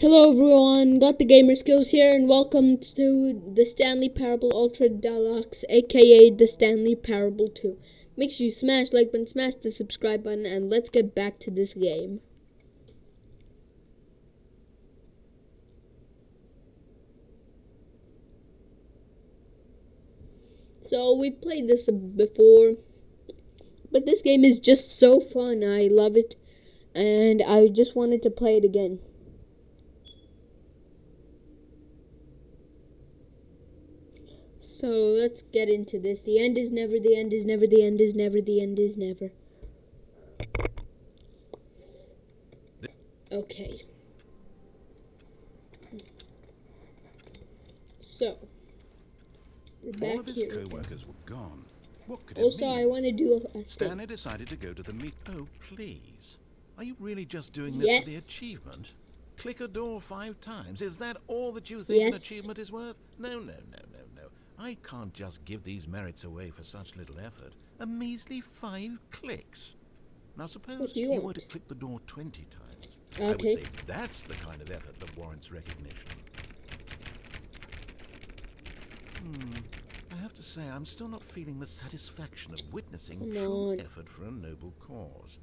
Hello everyone, got the gamer skills here, and welcome to the Stanley Parable Ultra Deluxe, aka the Stanley Parable 2. Make sure you smash like button, smash the subscribe button, and let's get back to this game. So we played this before, but this game is just so fun. I love it, and I just wanted to play it again. So let's get into this. The end is never, the end is never, the end is never, the end is never. Okay. So, All of his co-workers were gone. What could Also, it mean? I want to do a, a. Stanley decided to go to the meet. Oh, please. Are you really just doing this for the Yes. achievement? Click a door five times. Is that all that you think an achievement is worth? No, no, no, no. I can't just give these merits away for such little effort. A measly five clicks. Now suppose do you were to click the door 20 times. I would say that's the kind of effort that warrants recognition. Hmm. I have to say, I'm still not feeling the satisfaction of witnessing true effort for a noble cause.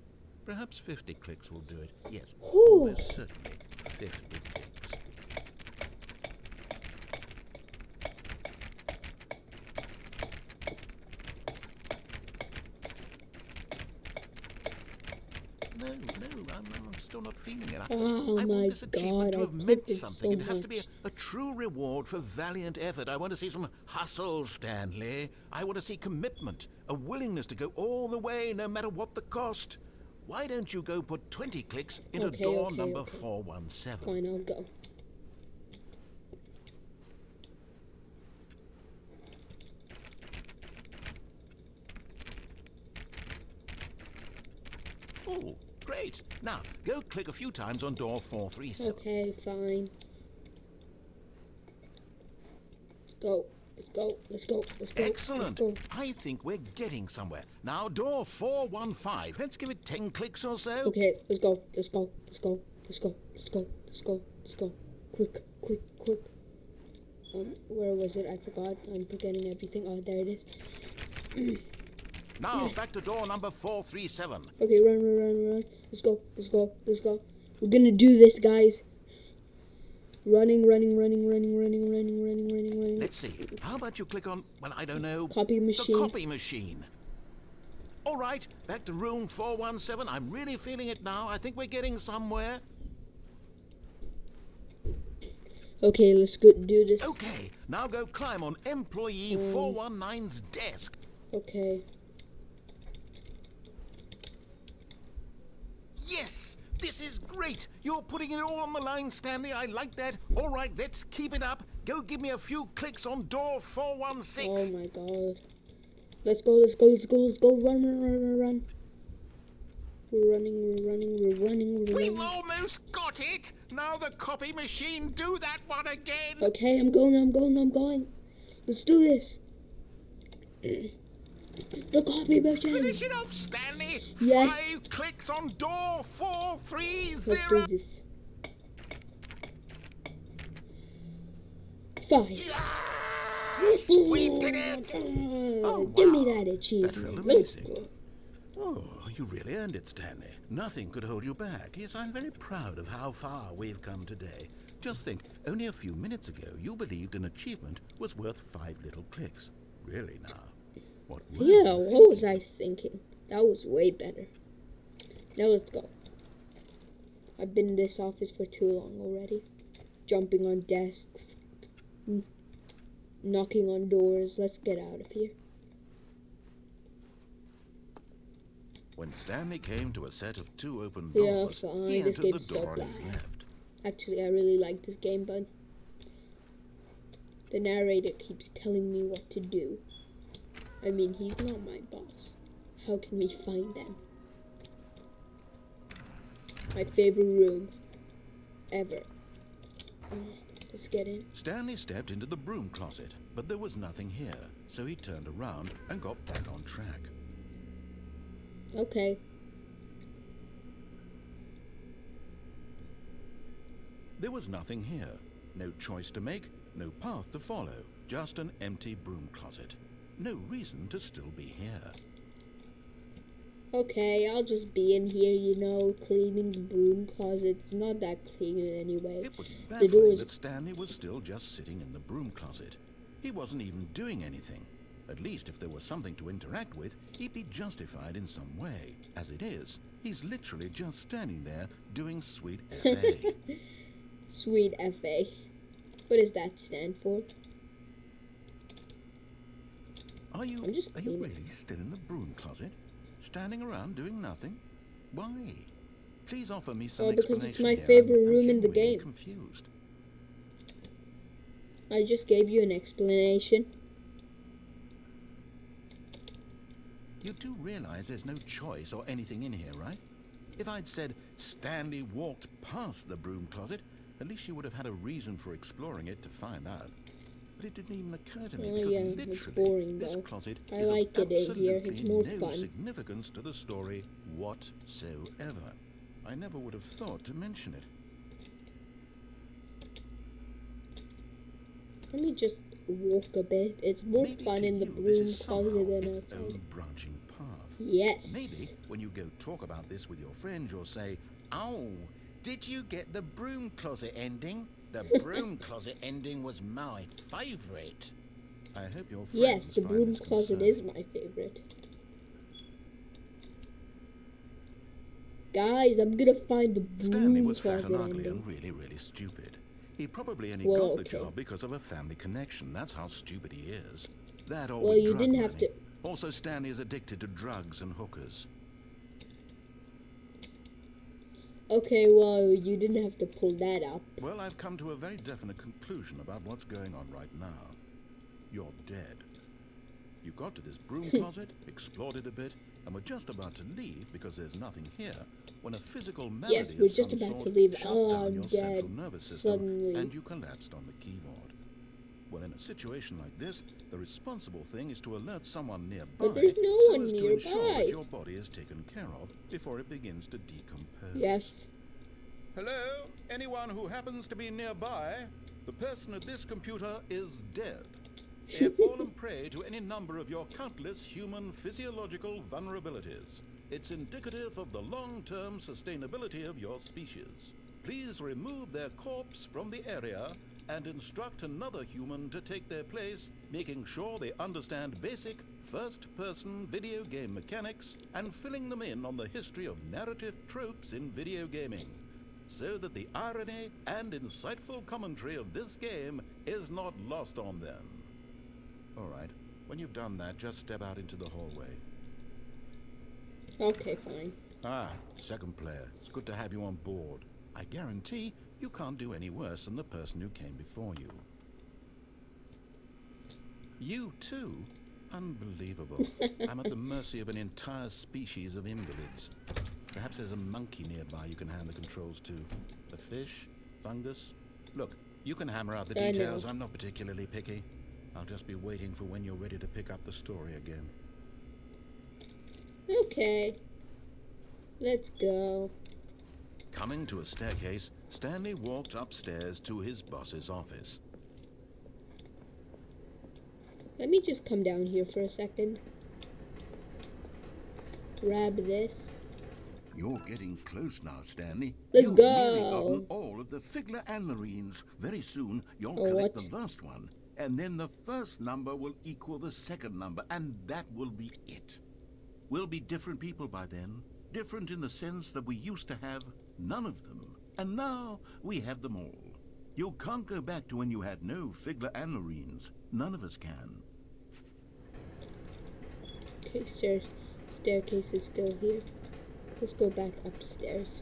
Perhaps 50 clicks will do it. Yes, Whew. almost certainly 50 clicks. No, no, I'm, I'm still not feeling it. I, Oh I my want this achievement God, to have meant something. so it has to be a, a true reward for valiant effort. I want to see some hustle, Stanley. I want to see commitment, a willingness to go all the way, no matter what the cost. Why don't you go put 20 clicks into Okay, door okay, number okay. 417? Fine, I'll go. Oh, great. Now, go click a few times on door 437. Okay, fine. Let's go. Let's go. Let's go. Let's go. Excellent. Let's go. I think we're getting somewhere. Now, door 415. Let's give it 10 clicks or so. Okay, let's go. Let's go. Let's go. Let's go. Let's go. Let's go. Let's go. Quick, quick, quick. Um, where was it? I forgot. I'm forgetting everything. Oh, there it is. Now, back to door number 437. Okay, run, run, run, run. Let's go. Let's go. Let's go. We're gonna do this, guys. Running, running, running, running, running, running, running, running, running. Let's see. How about you click on, well, I don't know. Copy machine. The copy machine. All right, back to room 417. I'm really feeling it now. I think we're getting somewhere. Okay, let's go do this. Okay, now go climb on employee um, 419's desk. Okay. Yes! This is great! You're putting it all on the line, Stanley. I like that. All right, let's keep it up. Go give me a few clicks on door 416. Oh my god. Let's go, let's go, let's go, let's go. Run, run, run, run, run. We're running, we're running, we're running, we're running. We've almost got it! Now the copy machine, do that one again! Okay, I'm going, I'm going, I'm going. Let's do this. The copy machine. Finish it off, Stanley! Yes. Five clicks on door 430! Let's do this. Five. Yes! We did it! Oh, Oh, Give me that achievement. That felt Let's amazing. Oh, you really earned it, Stanley. Nothing could hold you back. Yes, I'm very proud of how far we've come today. Just think, only a few minutes ago you believed an achievement was worth five little clicks. Really now? What were Yeah, you what was? I thinking? That was way better. Now let's go. I've been in this office for too long already. Jumping on desks, knocking on doors. Let's get out of here. When Stanley came to a set of two open Yeah, doors, fine, he this entered the game's so door on his left. Actually, I really like this game, but the narrator keeps telling me what to do. I mean, he's not my boss. How can we find them? My favorite room ever. Mm, Let's get in. Stanley stepped into the broom closet, but there was nothing here, so he turned around and got back on track. Okay. There was nothing here. No choice to make, no path to follow. Just an empty broom closet. No reason to still be here. Okay, I'll just be in here, you know, cleaning the broom closet. It's not that clean anyway. It was The baffling doors- that Stanley was still just sitting in the broom closet. He wasn't even doing anything. At least if there was something to interact with, he'd be justified in some way. As it is, he's literally just standing there doing sweet FA. Sweet FA. What does that stand for? Are you I'm just are you really still in the broom closet? Standing around doing nothing? Why? Please offer me some Oh, because it's explanation my favorite I'm room in the genuinely game. confused. I just gave you an explanation. You do realize there's no choice or anything in here, right? If I'd said Stanley walked past the broom closet, at least you would have had a reason for exploring it to find out. But it didn't even occur to me Oh, because yeah, literally boring, this though. closet I is like of it in here. It's absolutely more no fun. significance to the story whatsoever. I never would have thought to mention it. Let me just walk a bit. It's more Maybe fun in the broom closet than its outside. own branching path. Yes. Maybe when you go talk about this with your friend, you'll say, Oh, did you get the broom closet ending? The broom closet ending was my favourite. I hope your friends Yes, the broom closet concerning. is my favorite. Guys, I'm gonna find the broom closet Stanley broom was fat and ugly ending. and really, really stupid. He probably only Well, got the okay. job because of a family connection. That's how stupid he is. That or Well, you didn't have to- Also, Stanley is addicted to drugs and hookers. Okay, well, you didn't have to pull that up. Well, I've come to a very definite conclusion about what's going on right now. You're dead. You got to this broom hmm. closet, explored it a bit, and were just about to leave because there's nothing here when a physical malady Yes, of we're just some about sort to leave. shut Oh, down I'm your dead. central nervous system Suddenly. and you collapsed on the keyboard. Well, in a situation like this, the responsible thing is to alert someone nearby But there's no so one as to ensure that your body is taken care of before it begins to decompose. Yes. Hello? Anyone who happens to be nearby? The person at this computer is dead. They have fallen prey to any number of your countless human physiological vulnerabilities. It's indicative of the long term sustainability of your species. Please remove their corpse from the area and instruct another human to take their place, making sure they understand basic first person video game mechanics and filling them in on the history of narrative tropes in video gaming so that the irony and insightful commentary of this game is not lost on them. All right, when you've done that, just step out into the hallway. Okay, fine. Ah, second player, it's good to have you on board. I guarantee you can't do any worse than the person who came before you. You too? Unbelievable. I'm at the mercy of an entire species of invalids. Perhaps there's a monkey nearby you can hand the controls to. A fish? Fungus? Look, you can hammer out the details. I'm not particularly picky. I'll just be waiting for when you're ready to pick up the story again. Okay. Let's go. Coming to a staircase, Stanley walked upstairs to his boss's office. Let me just come down here for a second. Grab this. You're getting close now, Stanley. Let's You've go. gotten all of the Figler and Marines. Very soon, you'll Oh, collect what? the last one. And then the first number will equal the second number, and that will be it. We'll be different people by then. Different in the sense that we used to have none of them. And now we have them all. You can't go back to when you had no Figler and Marines. None of us can. Okay, stairs. Staircase is still here. Let's go back upstairs.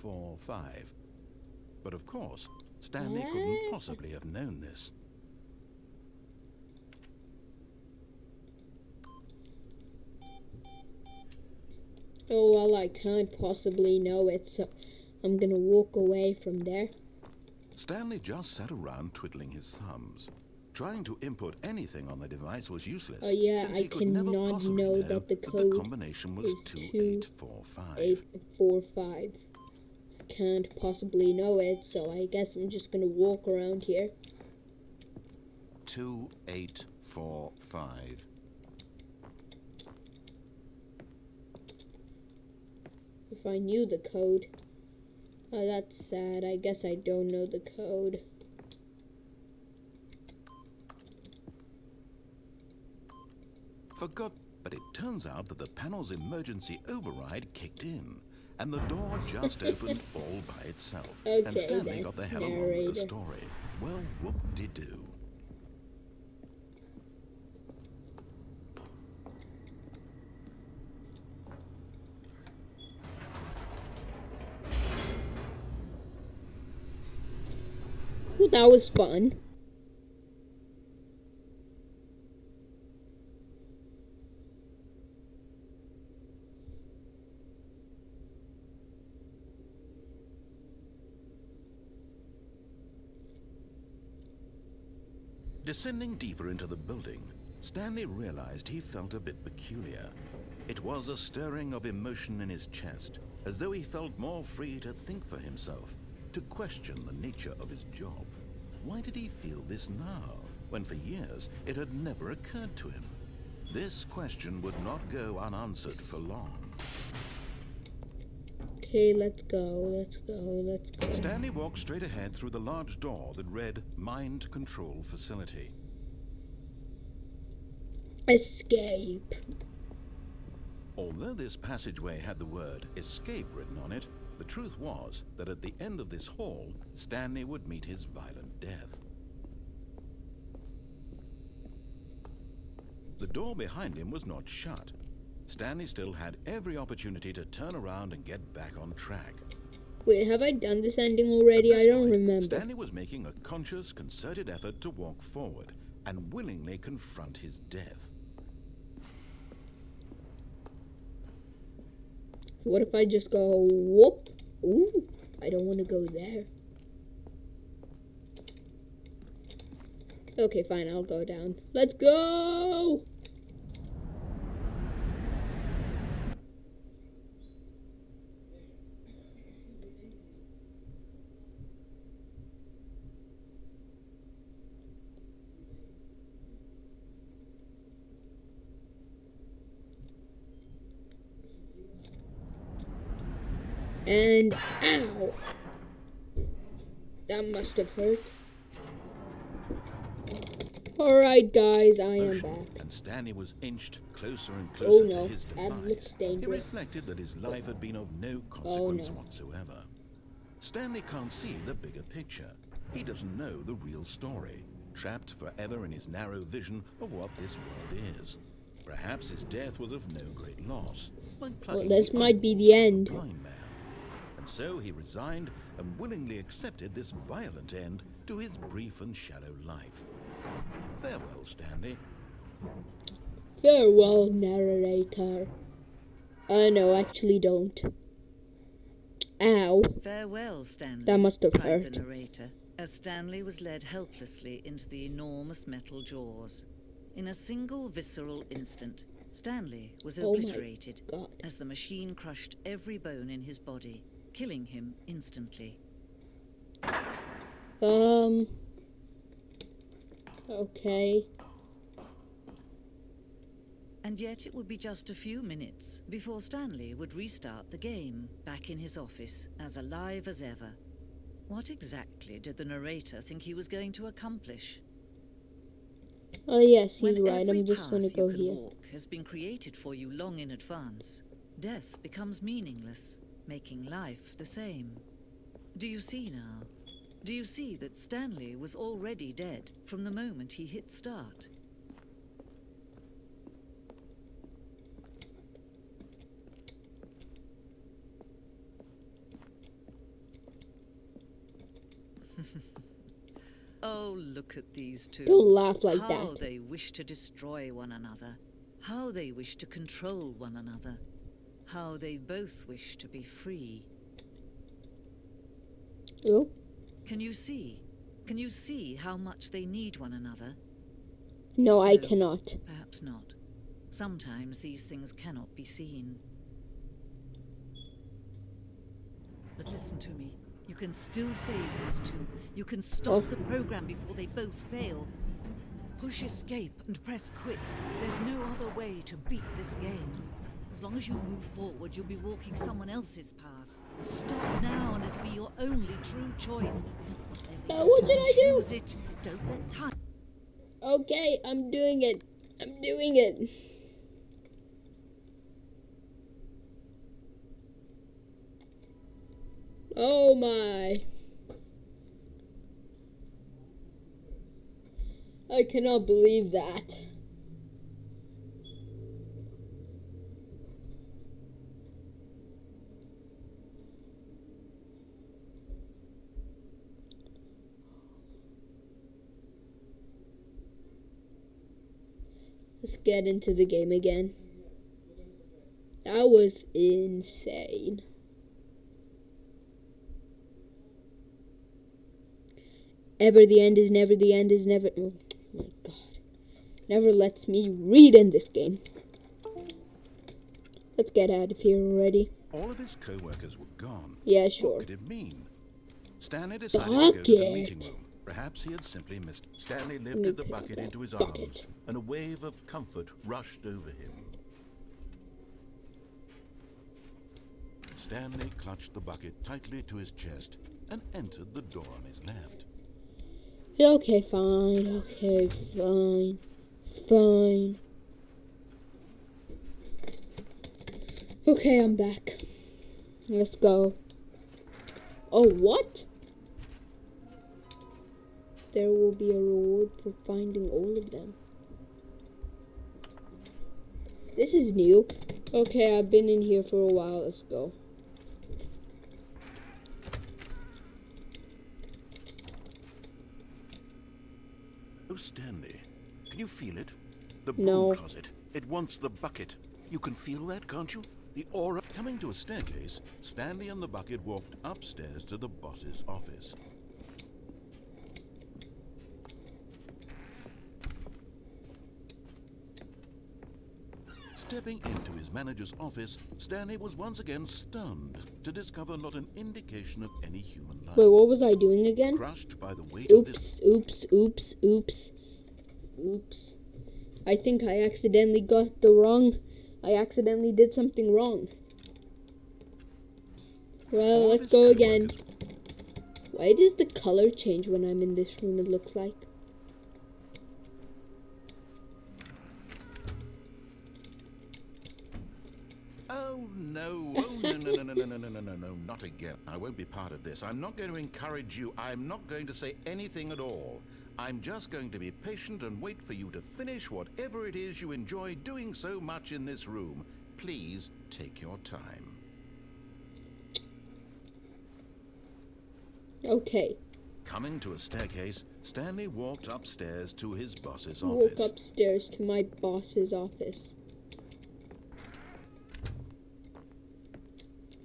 2845. But of course, Stanley couldn't possibly have known this. Oh, well, I can't possibly know it, so I'm gonna walk away from there. Stanley just sat around twiddling his thumbs. Trying to input anything on the device was useless. Oh, yeah, since I he could never possibly know know that the that code the combination was is 2845. Eight, four, five. Can't possibly know it, so I guess I'm just gonna walk around here. 2845. If I knew the code. Oh, that's sad. I guess I don't know the code. Forgot, but it turns out that the panel's emergency override kicked in, and the door just opened all by itself. and Stanley got the hell along with the story. Well, whoop-de-doo. Well, that was fun. Descending deeper into the building, Stanley realized he felt a bit peculiar. It was a stirring of emotion in his chest, as though he felt more free to think for himself, to question the nature of his job. Why did he feel this now, when for years it had never occurred to him? This question would not go unanswered for long. Okay, let's go, let's go, let's go. Stanley walked straight ahead through the large door that read Mind Control Facility. Escape. Although this passageway had the word escape written on it, the truth was that at the end of this hall, Stanley would meet his violent death. The door behind him was not shut. Stanley still had every opportunity to turn around and get back on track. Wait, have I done this ending already? At I don't point, remember. Stanley was making a conscious, concerted effort to walk forward and willingly confront his death. What if I just go whoop? Ooh, I don't want to go there. Okay, fine, I'll go down. Let's go! And ow! That must have hurt. Alright, guys, I am back. And Stanley was inched closer and Oh, closer no, to his that demise. He reflected that his life had been of no oh, consequence no. whatsoever. Stanley can't see the bigger picture. He doesn't know the real story, trapped forever in his narrow vision of what this world is. Perhaps his death was of no great loss, like plucking this might be the end. Blind man. And so he resigned and willingly accepted this violent end to his brief and shallow life. Farewell, Stanley. Farewell, narrator. Uh, no, actually don't. Ow. Farewell, Stanley. That must have hurt. the narrator, as Stanley was led helplessly into the enormous metal jaws. In a single visceral instant, Stanley was Oh obliterated God. as the machine crushed every bone in his body, killing him instantly. Um. Okay. And yet it would be just a few minutes before Stanley would restart the game, back in his office, as alive as ever. What exactly did the narrator think he was going to accomplish? Oh, yes, he's when right. I'm just gonna you go here. walk has been created for you long in advance, death becomes meaningless, making life the same. Do you see now? Do you see that Stanley was already dead from the moment he hit start? oh, look at these two. Don't laugh like How that. they wish to destroy one another. How they wish to control one another. How they both wish to be free. Oh, Can you see? Can you see how much they need one another? no, I No. cannot. Perhaps not. Sometimes these things cannot be seen. But listen to me. You can still save these two. You can stop Oh. the program before they both fail. Push escape and press quit. There's no other way to beat this game. As long as you move forward, you'll be walking someone else's path. Stop now and it'll be your only true choice. Whatever Uh, what did I do? it. Don't let time Okay, I'm doing it. I'm doing it. Oh my. I cannot believe that. Let's get into the game again. That was insane. Ever the end is never the end is never. Oh my god. Never lets me read in this game. Let's get out of here already. All of his co-workers were gone. Yeah, sure. What could it mean? Stanley decided to go to the meeting Bucket. room. Perhaps he had simply missed. Stanley lifted the bucket into his arms, and a wave of comfort rushed over him. Stanley clutched the bucket tightly to his chest and entered the door on his left. Okay, fine. Okay, fine. Fine. Okay, I'm back. Let's go. Oh, what? There will be a reward for finding all of them. This is new. Okay, I've been in here for a while. Let's go. Oh, Stanley, can you feel it? The No. closet. It wants the bucket. You can feel that, can't you? The aura. Coming to a staircase, Stanley and the bucket walked upstairs to the boss's office. Stepping into his manager's office, Stanley was once again stunned to discover not an indication of any human life. Wait, what was I doing again? Crushed by the weight Oops, oops, oops, oops, oops. I think I accidentally got the wrong. I accidentally did something wrong. Well, let's go again. Why does the color change when I'm in this room? It looks like. Oh no! Oh no! No! No! No! No! No! No! No! No! No! Not again! I won't be part of this. I'm not going to encourage you. I'm not going to say anything at all. I'm just going to be patient and wait for you to finish whatever it is you enjoy doing so much in this room. Please take your time. Okay. Coming to a staircase, Stanley walked upstairs to his boss's Walk office. upstairs to my boss's office.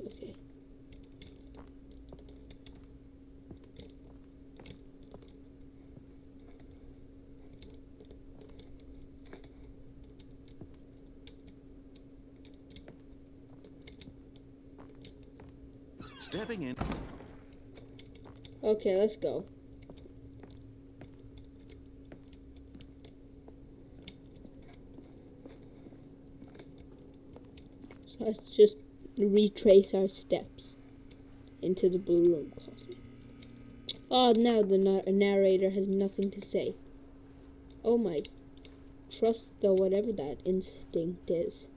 Okay. Stepping in, Okay, let's go. So let's just retrace our steps into the blue room closet. Oh, now the narrator has nothing to say. Oh my. Trust the whatever that instinct is.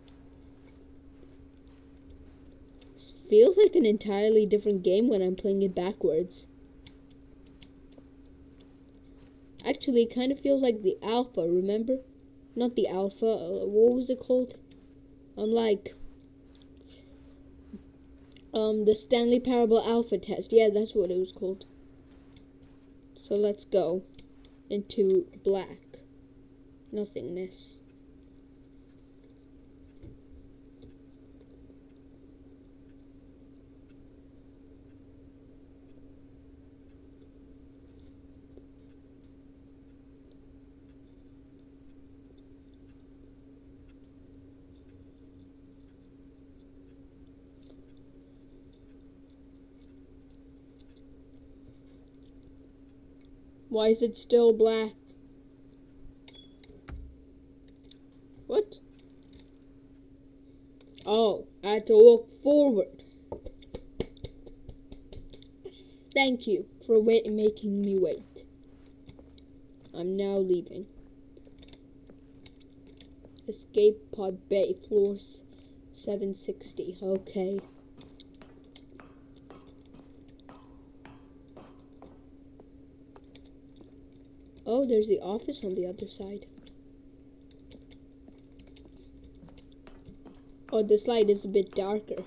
This feels like an entirely different game when I'm playing it backwards. Actually, it kind of feels like the alpha, remember? Not the alpha, uh, what was it called? I'm like, um, the Stanley Parable Alpha test. Yeah, that's what it was called. So let's go into black. Nothingness. Why is it still black? What? Oh, I had to walk forward. Thank you for wait making me wait. I'm now leaving. Escape pod bay, floors 760. Okay. Oh, there's the office on the other side. Oh, this light is a bit darker.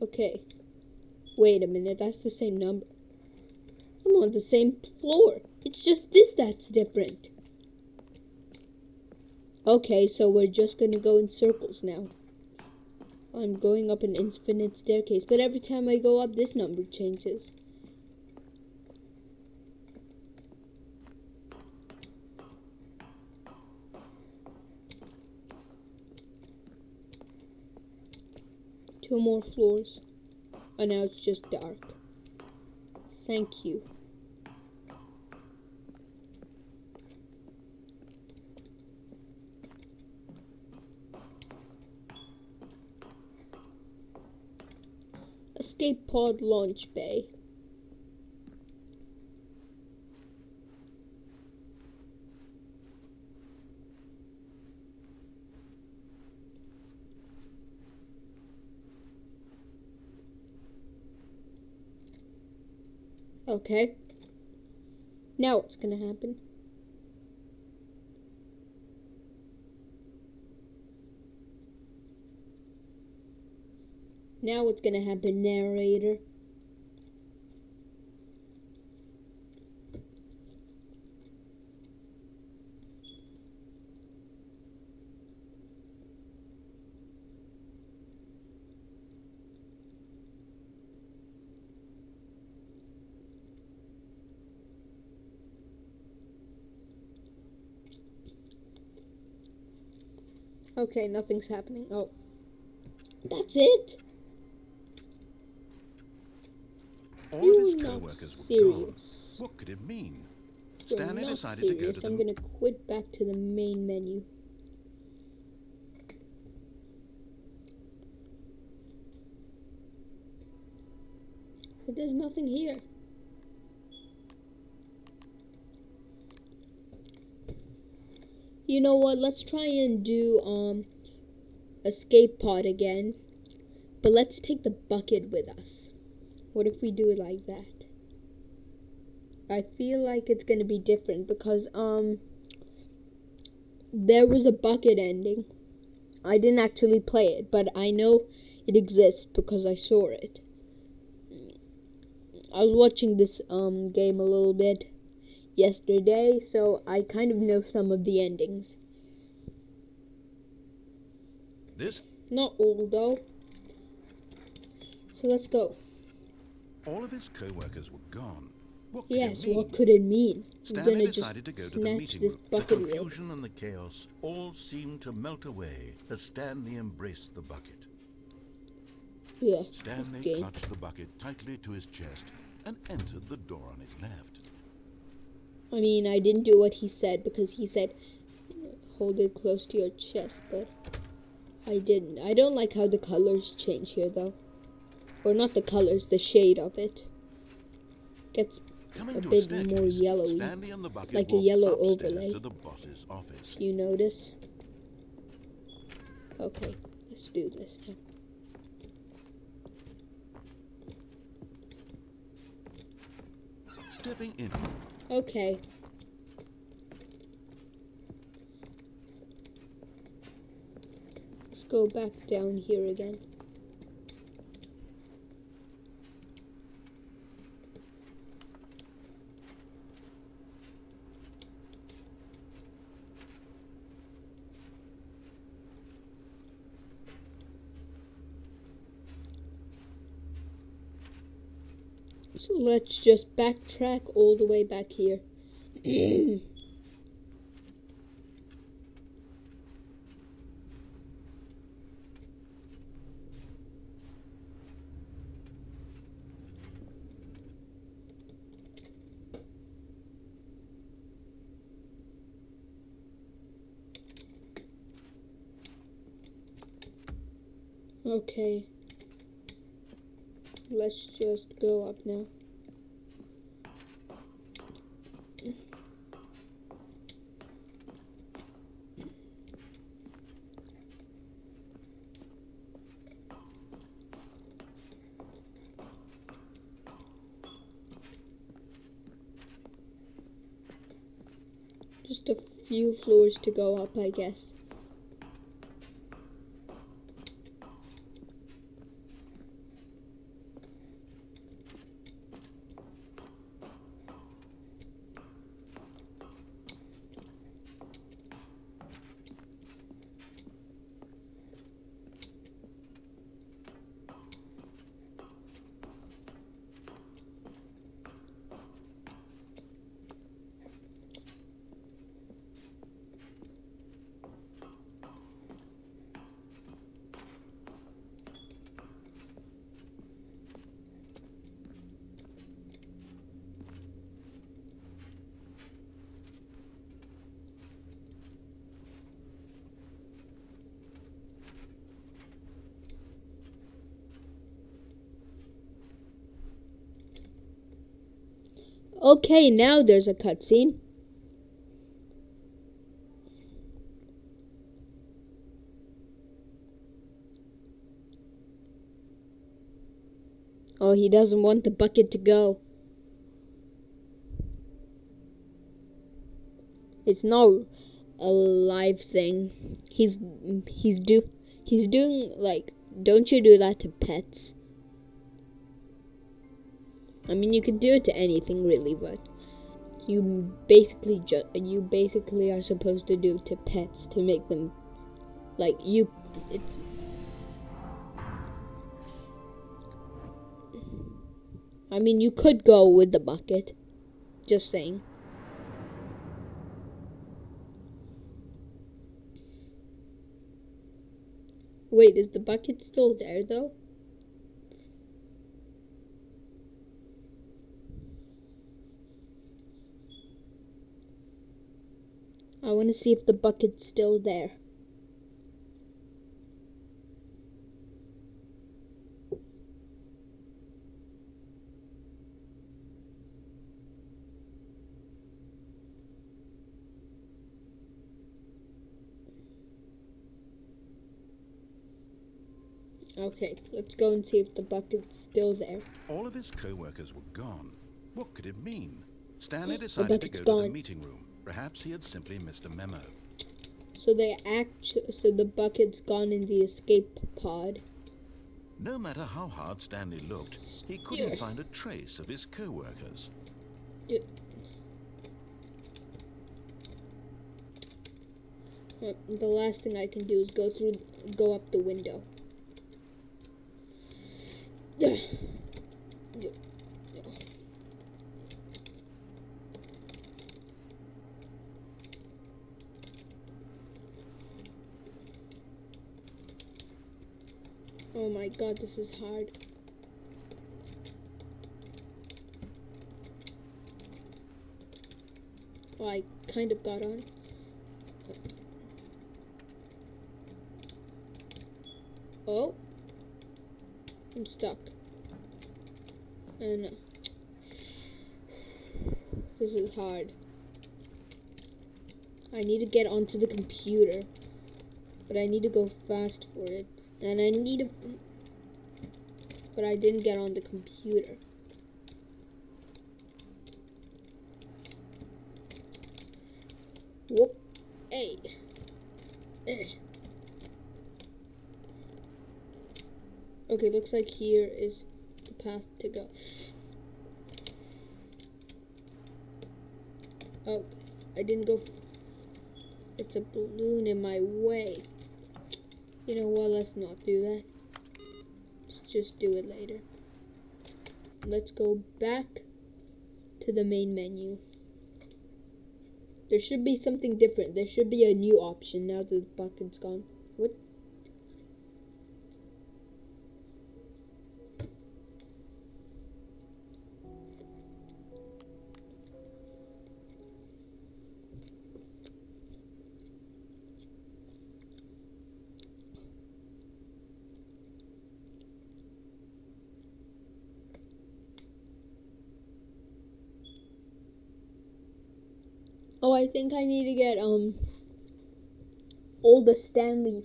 Okay. Wait a minute, that's the same number. I'm on the same floor. It's just this that's different. Okay, so we're just gonna go in circles now. I'm going up an infinite staircase, but every time I go up, this number changes. Two more floors. And now it's just dark. Thank you. Escape pod launch bay. Okay. Now what's gonna happen? Now what's gonna happen, narrator? Okay, nothing's happening. Oh. That's it? All You're of his co-workers were gone. serious. What could it mean? Stanley decided to go serious. to the I'm gonna quit back to the main menu. But there's nothing here. You know what? Let's try and do um escape pod again. But let's take the bucket with us. What if we do it like that? I feel like it's gonna be different because um there was a bucket ending. I didn't actually play it, but I know it exists because I saw it. I was watching this um game a little bit yesterday, so I kind of know some of the endings. This Not all though. So let's go. all of his co-workers were gone. What could Yes, it mean? what could it mean? Stanley decided to go to the meeting room. The confusion and the chaos all seemed to melt away as Stanley embraced the bucket. Yeah. Stanley clutched the bucket tightly to his chest and entered the door on his left. I mean, I didn't do what he said because he said hold it close to your chest, but I didn't. I don't like how the colors change here though. Or not the colors, the shade of it. Gets Coming A bit a more yellowy, like a yellow overlay. to the boss's office. you notice? Okay, let's do this now. stepping in. Okay. Let's go back down here again. So let's just backtrack all the way back here. okay. Let's just go up now. Just a few floors to go up, I guess. Okay, now there's a cutscene. Oh, he doesn't want the bucket to go. It's not a live thing. He's he's do he's doing like don't you do that to pets? I mean, you could do it to anything really, but you basically ju- you basically are supposed to do to pets to make them like you. I mean, you could go with the bucket. Just saying. Wait, is the bucket still there though? I want to see if the bucket's still there. Okay, let's go and see if the bucket's still there. All of his co-workers were gone. What could it mean? Stanley decided to go to the meeting room. Perhaps he had simply missed a memo. So they act. So the bucket's gone in the escape pod. No matter how hard Stanley looked, he couldn't Yeah. find a trace of his co-workers. Uh, The last thing I can do is go through, go up the window. Oh my god, this is hard. Oh, I kind of got on. Oh. I'm stuck. And this is hard. I need to get onto the computer. But I need to go fast for it. And I need a... But I didn't get on the computer. Whoop. Hey. Hey. Okay, looks like here is the path to go. Oh, I didn't go. It's a balloon in my way. You know what? Let's not do that. Let's just do it later. Let's go back to the main menu. There should be something different. There should be a new option now that the bucket's gone. Think I need to get um all the Stanley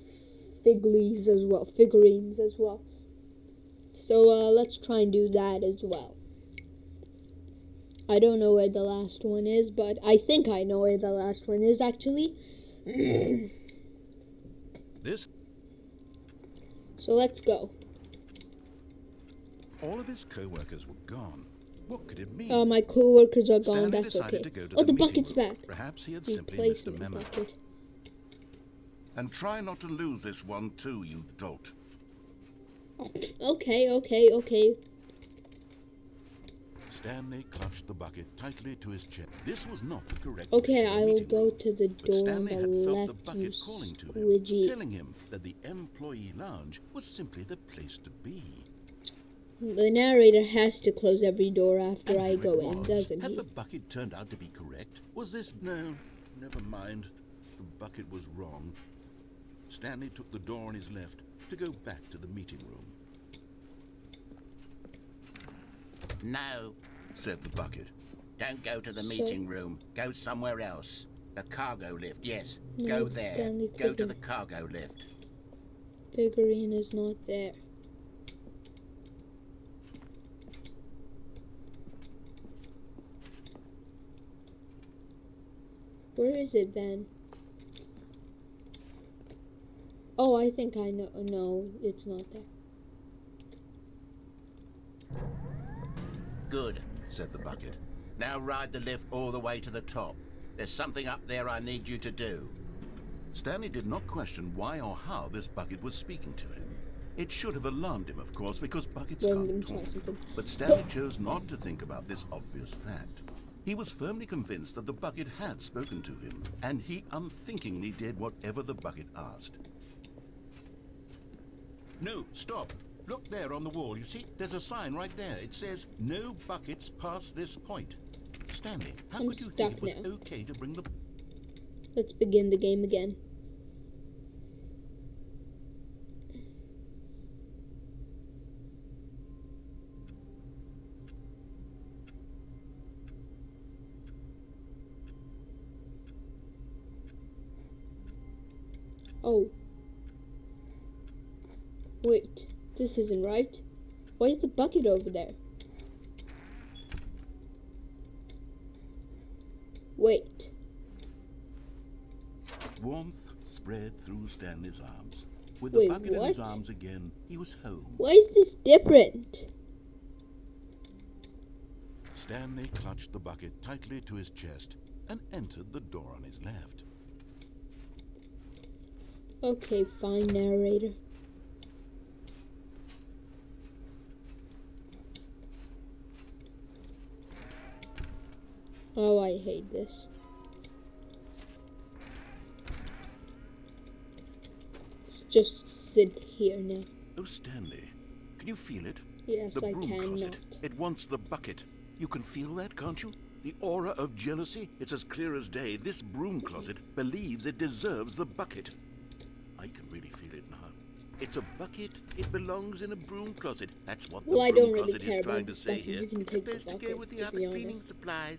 figlies as well, figurines as well. So uh, let's try and do that as well. I don't know where the last one is, but I think I know where the last one is actually. This, so let's go. all of his co-workers were gone. What could it mean? Uh, my coworkers are gone. Stanley That's okay. to go to oh, the, the bucket's room. back. Perhaps he had simply missed a memo. bucket. And try not to lose this one too, you dolt. Okay, okay, okay. Stanley clutched the bucket tightly to his chest. This was not the correct Okay, way to the I will go to the door on Stanley the had felt the bucket calling to him, telling him that the employee lounge was simply the place to be. The narrator has to close every door after And I go it in, doesn't Had he? the bucket turned out to be correct? Was this no? Never mind. The bucket was wrong. Stanley took the door on his left to go back to the meeting room. No, Said the bucket. don't go to the So- meeting room. Go somewhere else. The cargo lift, yes. No, go there. Stanley Go to the cargo lift. Figurine is not there. Where is it then? Oh, I think I know. No, it's not there. Good. Said the bucket. Now ride the lift all the way to the top. There's something up there I need you to do. Stanley did not question why or how this bucket was speaking to him. It should have alarmed him, of course, because buckets can't talk. But Stanley chose not to think about this obvious fact. He was firmly convinced that the bucket had spoken to him, and he unthinkingly did whatever the bucket asked. No, stop. Look there on the wall. You see, there's a sign right there. It says, no buckets past this point. Stanley, how I'm could you think it was now. okay to bring the Let's begin the game again. Oh. Wait, this isn't right. Why is the bucket over there? Wait. Warmth spread through Stanley's arms. With Wait, the bucket in his arms again, he was home. Why is this different? Stanley clutched the bucket tightly to his chest and entered the door on his left. Okay, fine, narrator. Oh, I hate this. Let's just sit here now. Oh, Stanley, can you feel it? Yes, the I broom cannot. closet. It wants the bucket. You can feel that, can't you? The aura of jealousy? It's as clear as day. This broom closet believes it deserves the bucket. I can really feel it now. It's a bucket. It belongs in a broom closet. That's what Well, the broom really closet is trying to say here. It's supposed to go with the other cleaning supplies.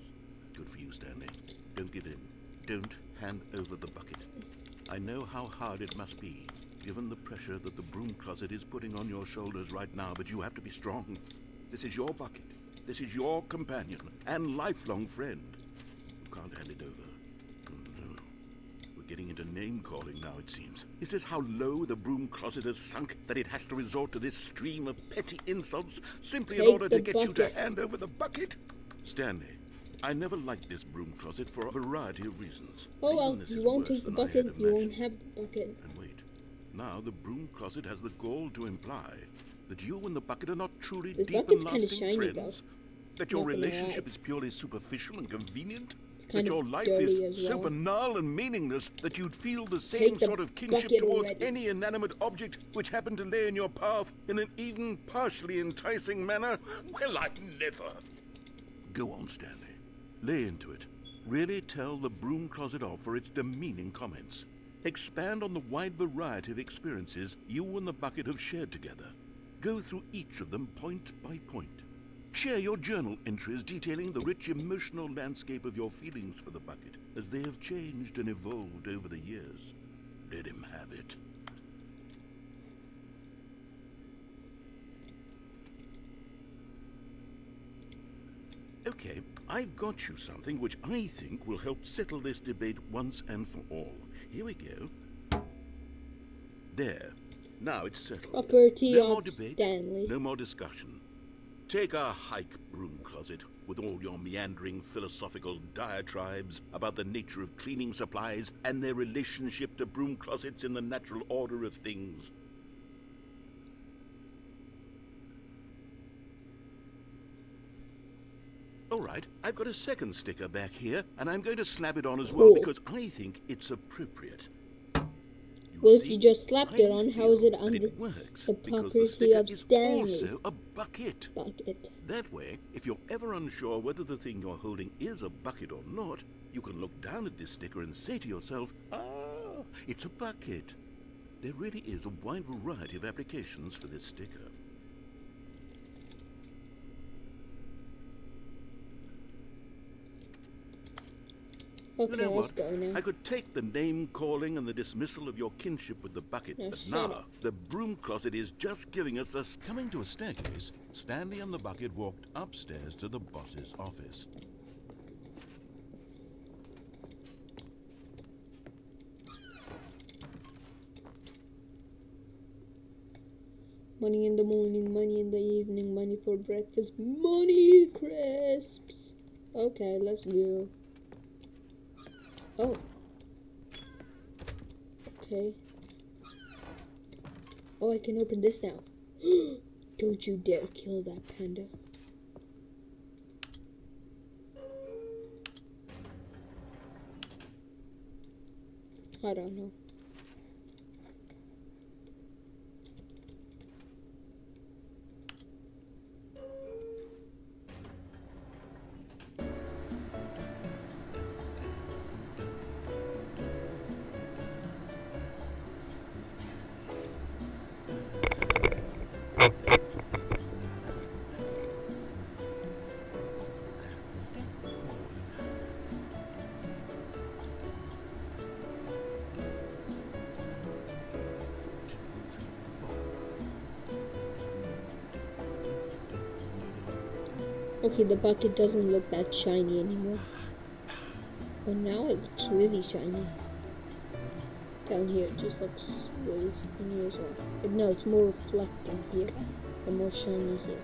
Good for you, Stanley. Don't give in. Don't hand over the bucket. I know how hard it must be, given the pressure that the broom closet is putting on your shoulders right now, but you have to be strong. This is your bucket. This is your companion and lifelong friend. You can't hand it over. Getting into name calling now, it seems. Is this how low the broom closet has sunk that it has to resort to this stream of petty insults simply in order to get you to hand over the bucket? Stanley, I never liked this broom closet for a variety of reasons. Oh well, you won't take the than I had bucket, you won't have the bucket. And wait, now the broom closet has the gall to imply that you and the bucket are not truly This deep and lasting shiny, friends. That your Not relationship is purely superficial and convenient. That your life is as so well. banal and meaningless that you'd feel the same the sort of kinship towards already. any inanimate object which happened to lay in your path in an even partially enticing manner. Well, I never. Go on, Stanley. Lay into it. Really tell the broom closet off for its demeaning comments. Expand on the wide variety of experiences you and the bucket have shared together. Go through each of them point by point. Share your journal entries detailing the rich emotional landscape of your feelings for the bucket as they have changed and evolved over the years. Let him have it. Okay, I've got you something which I think will help settle this debate once and for all. Here we go. There. Now it's settled. Property no more debate, Stanley. no more discussion. Take a hike, broom closet, with all your meandering philosophical diatribes about the nature of cleaning supplies and their relationship to broom closets in the natural order of things. All right, I've got a second sticker back here, and I'm going to slap it on as well oh. because I think it's appropriate. Well, if you just slapped I it on, how is it under works the property sticker of Stanley? also a bucket. bucket? That way, if you're ever unsure whether the thing you're holding is a bucket or not, you can look down at this sticker and say to yourself, ah, it's a bucket. There really is a wide variety of applications for this sticker. Okay, You know what? I could take the name calling and the dismissal of your kinship with the bucket, but now the broom closet is just giving us a Coming to a staircase, Stanley and the bucket walked upstairs to the boss's office. Money in the morning, money in the evening, money for breakfast, money crisps. Okay, let's go. Oh. Okay. Oh, I can open this now. Don't you dare kill that panda. I don't know. The bucket doesn't look that shiny anymore. But now it looks really shiny. Down here it just looks really shiny as well. No, it's more reflecting here. And more shiny here.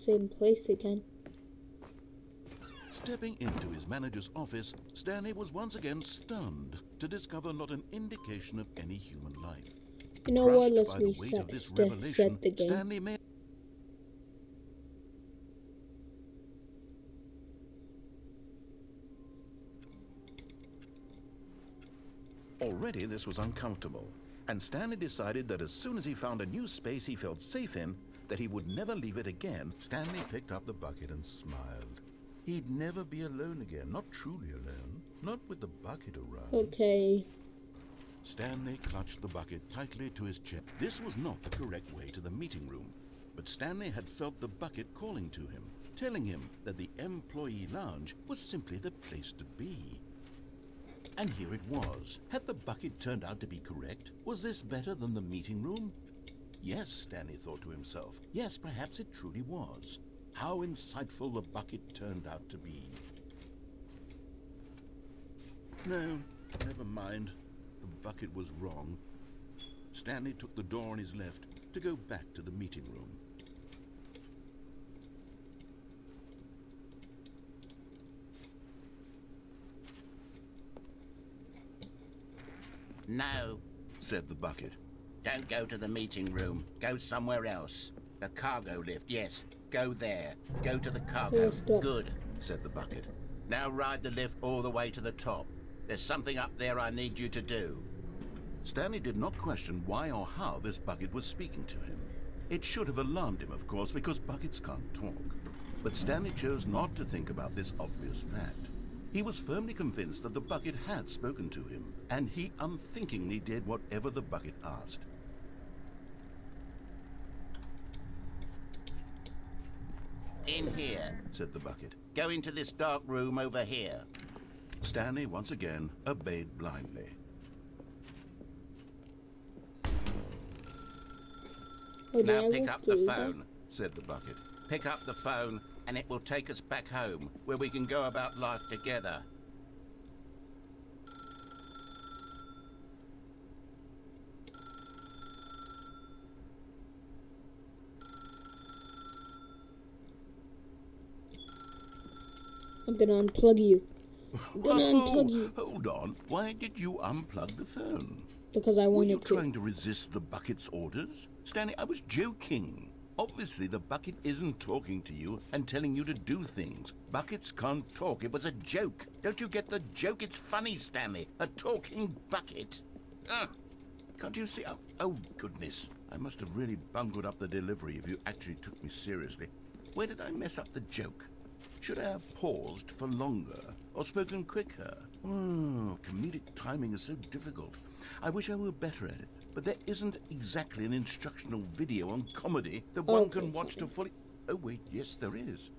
Same place again. Stepping into his manager's office, Stanley was once again stunned to discover not an indication of any human life. You know what? Let's reset of this revelation, the game. Stanley Already this was uncomfortable, and Stanley decided that as soon as he found a new space he felt safe in, that he would never leave it again. Stanley picked up the bucket and smiled. He'd never be alone again, not truly alone, not with the bucket around. Okay. Stanley clutched the bucket tightly to his chest. This was not the correct way to the meeting room, but Stanley had felt the bucket calling to him, telling him that the employee lounge was simply the place to be. And here it was. Had the bucket turned out to be correct? Was this better than the meeting room? Yes, Stanley thought to himself. Yes, perhaps it truly was. How insightful the bucket turned out to be. No, never mind. The bucket was wrong. Stanley took the door on his left to go back to the meeting room. No, Said the bucket. Don't go to the meeting room. Go somewhere else. The cargo lift, yes. Go there. Go to the cargo. Good. Said the bucket. Now ride the lift all the way to the top. There's something up there I need you to do. Stanley did not question why or how this bucket was speaking to him. It should have alarmed him, of course, because buckets can't talk. But Stanley chose not to think about this obvious fact. He was firmly convinced that the bucket had spoken to him, and he unthinkingly did whatever the bucket asked. In here. Said the bucket. Go into this dark room over here. Stanley once again obeyed blindly. Did I Now pick up the phone. Said the bucket. Pick up the phone, and it will take us back home, where we can go about life together. I'm gonna unplug you I'm gonna Whoa, unplug you Hold on. Why did you unplug the phone? because I wanted Were you to. trying to resist the bucket's orders? Stanley, I was joking. Obviously, the bucket isn't talking to you and telling you to do things. Buckets can't talk. It was a joke. Don't you get the joke? It's funny, Stanley. A talking bucket. Ah, Can't you see? Oh, oh, goodness. I must have really bungled up the delivery if you actually took me seriously. Where did I mess up the joke? Should I have paused for longer or spoken quicker? Oh, comedic timing is so difficult. I wish I were better at it, but there isn't exactly an instructional video on comedy that one Okay, can watch to fully. Oh, wait, yes, there is.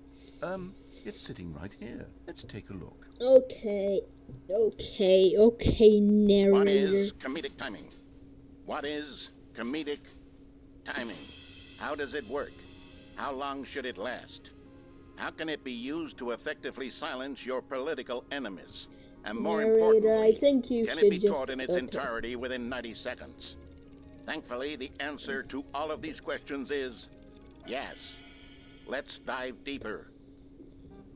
Um, it's sitting right here. Let's take a look. Okay, okay, okay, what narrator. is comedic timing? What is comedic timing? How does it work? How long should it last? How can it be used to effectively silence your political enemies? And more Narrator, importantly, I think you can it be just- taught in its okay. entirety within 90 seconds? Thankfully, the answer to all of these questions is yes. Let's dive deeper.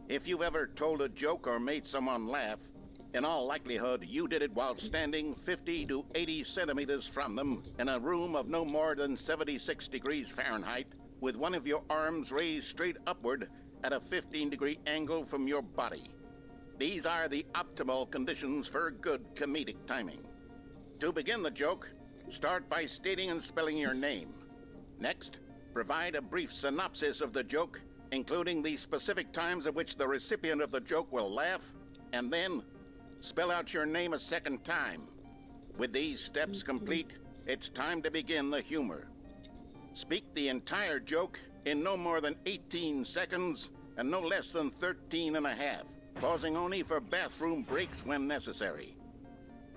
If you've ever told a joke or made someone laugh, in all likelihood, you did it while standing 50 to 80 centimeters from them in a room of no more than 76 degrees Fahrenheit, with one of your arms raised straight upward at a 15 degree angle from your body. These are the optimal conditions for good comedic timing. To begin the joke, start by stating and spelling your name. Next, provide a brief synopsis of the joke, including the specific times at which the recipient of the joke will laugh, and then spell out your name a second time. With these steps mm-hmm. complete, it's time to begin the humor. Speak the entire joke in no more than 18 seconds and no less than 13 and a half, pausing only for bathroom breaks when necessary.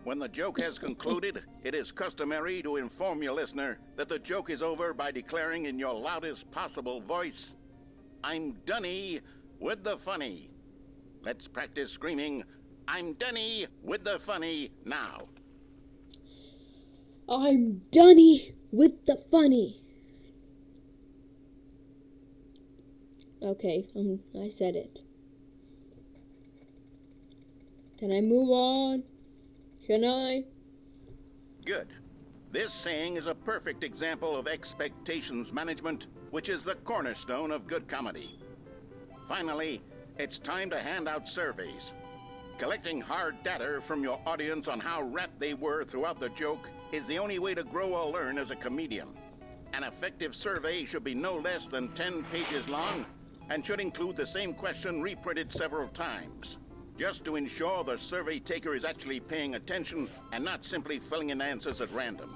When the joke has concluded, it is customary to inform your listener that the joke is over by declaring in your loudest possible voice, I'm Dunny with the funny. Let's practice screaming, I'm Dunny with the funny now. I'm Dunny with the funny. Okay, um, I said it. Can I move on? Can I? Good. This saying is a perfect example of expectations management, which is the cornerstone of good comedy. Finally, it's time to hand out surveys. Collecting hard data from your audience on how rapt they were throughout the joke is the only way to grow or learn as a comedian. An effective survey should be no less than 10 pages long and should include the same question reprinted several times. Just to ensure the survey taker is actually paying attention and not simply filling in answers at random.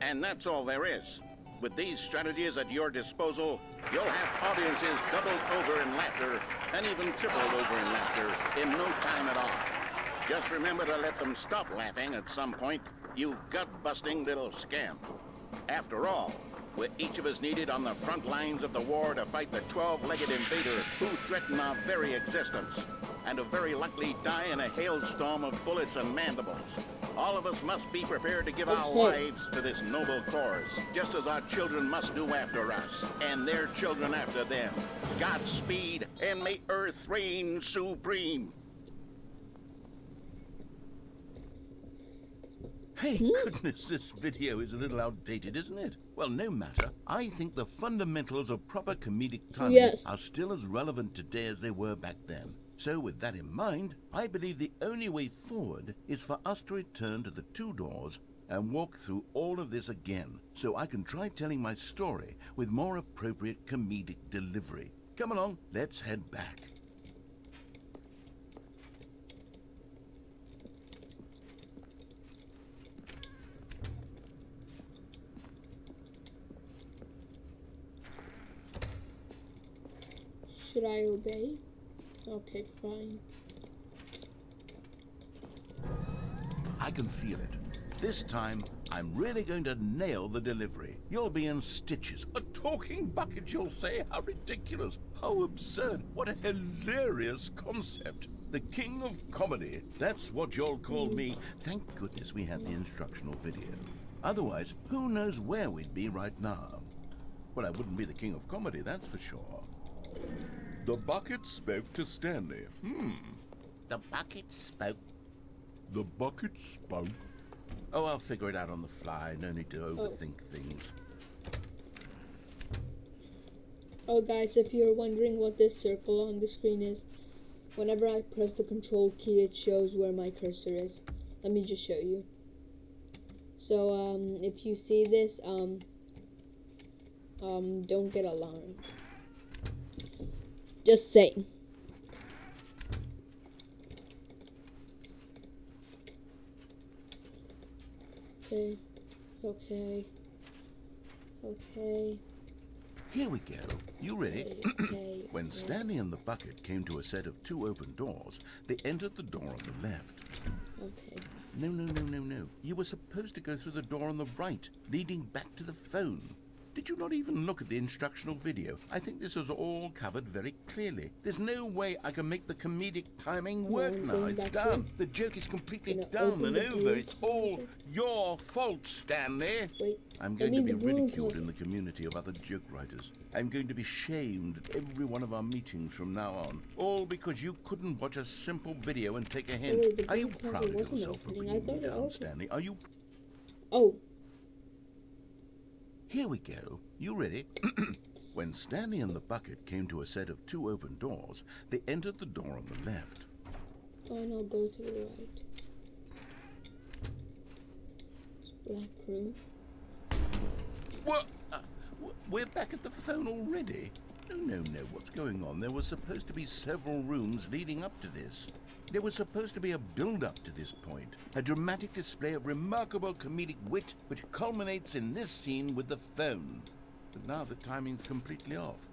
And that's all there is. With these strategies at your disposal, you'll have audiences doubled over in laughter and even tripled over in laughter in no time at all. Just remember to let them stop laughing at some point, you gut-busting little scamp. After all, we're each of us needed on the front lines of the war to fight the 12-legged invader who threaten our very existence, and to very likely die in a hailstorm of bullets and mandibles. All of us must be prepared to give our lives to this noble cause, just as our children must do after us, and their children after them. Godspeed, and may Earth reign supreme. Hey, hmm? goodness, this video is a little outdated, isn't it? Well, no matter. I think the fundamentals of proper comedic timing Yes. are still as relevant today as they were back then. So, with that in mind, I believe the only way forward is for us to return to the two doors and walk through all of this again, so I can try telling my story with more appropriate comedic delivery. Come along, let's head back. Should I obey? Okay, fine. I can feel it. This time, I'm really going to nail the delivery. You'll be in stitches. A talking bucket, you'll say? How ridiculous. How absurd. What a hilarious concept. The king of comedy. That's what you'll call me. Thank goodness we have the instructional video. Otherwise, who knows where we'd be right now? Well, I wouldn't be the king of comedy, that's for sure. The bucket spoke to Stanley. Hmm. The bucket spoke. The bucket spoke. Oh, I'll figure it out on the fly. No need to overthink things. Oh, guys, if you're wondering what this circle on the screen is, whenever I press the control key, it shows where my cursor is. Let me just show you. So, um, if you see this, um, um, don't get alarmed. Just saying. Okay, okay, okay, Here we go. You ready? okay, okay. When okay. Stanley and the bucket came to a set of two open doors, they entered the door on the left. Okay. No, no, no, no, no. You were supposed to go through the door on the right, leading back to the phone. Did you not even look at the instructional video? I think this is all covered very clearly. There's no way I can make the comedic timing work I'm now. It's done. in. The joke is completely done and over. It's all your fault, Stanley. Wait. I'm going to be ridiculed in the community of other joke writers. I'm going to be shamed at every one of our meetings from now on. All because you couldn't watch a simple video and take a hint. wait, Are you proud of yourself for. Bringing me down. Stanley? Are you... Oh, Here we go. You ready? when Stanley and the bucket came to a set of two open doors, they entered the door on the left. fine. I'll go to the right. Black room. What? Uh, we're back at the phone already? No, no, no. What's going on? There were supposed to be several rooms leading up to this. There was supposed to be a build-up to this point, a dramatic display of remarkable comedic wit which culminates in this scene with the phone. But now the timing's completely off.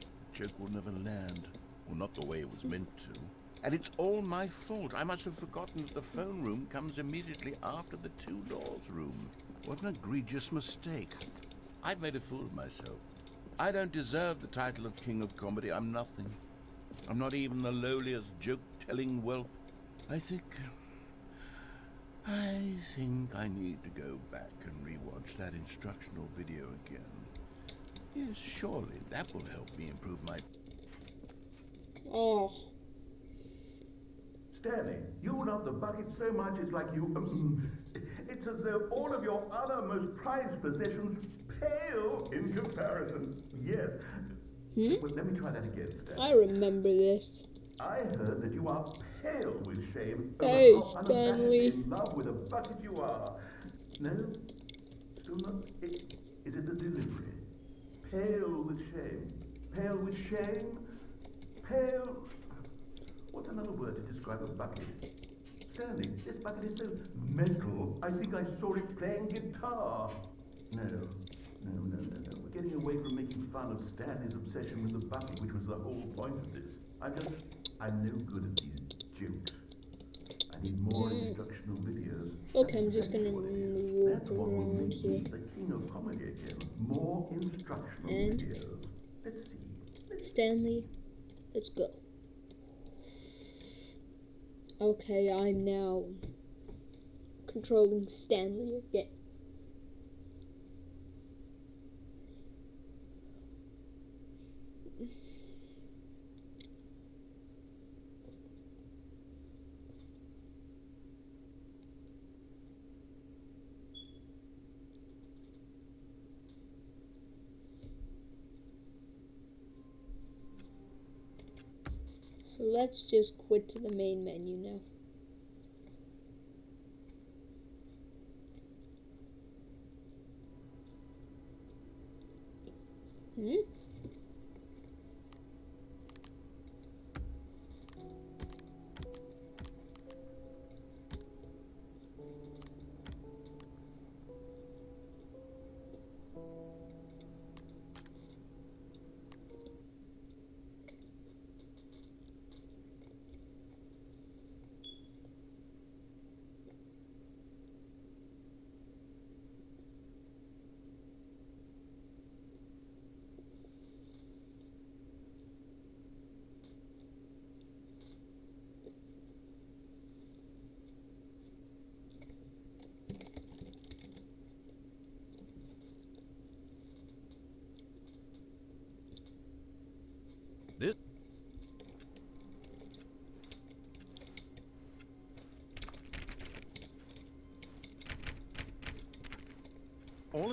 The joke will never land, or not the way it was meant to. And it's all my fault. I must have forgotten that the phone room comes immediately after the two doors room. What an egregious mistake. I've made a fool of myself. I don't deserve the title of King of Comedy. I'm nothing. I'm not even the lowliest joke-telling whelp. I think... I think I need to go back and rewatch that instructional video again. Yes, surely that will help me improve my... Oh, Stanley, you love the bucket so much it's like you. Um, it's as though all of your other most prized possessions pale in comparison. Yes. Hmm? Well, let me try that again, Stanley. I remember this. I heard that you are pale with shame. Hey, unabashedly Stanley. In love with a bucket you are. No? Still not? i- Is it the delivery? Pale with shame. Pale with shame. Pale. What's another word to describe a bucket? Stanley, this bucket is so metal, I think I saw it playing guitar. No, no, no, no, no. We're getting away from making fun of Stanley's obsession with the bucket, which was the whole point of this. I'm just, I'm no good at these jokes. I need more Mm. instructional videos. Okay, I'm just gonna exactly what it is. walk That's what will around make here. the king of comedy again. More instructional And- videos. Let's see. Let's Stanley, let's go. Okay, I'm now controlling Stanley again. So let's just quit to the main menu now. Hmm?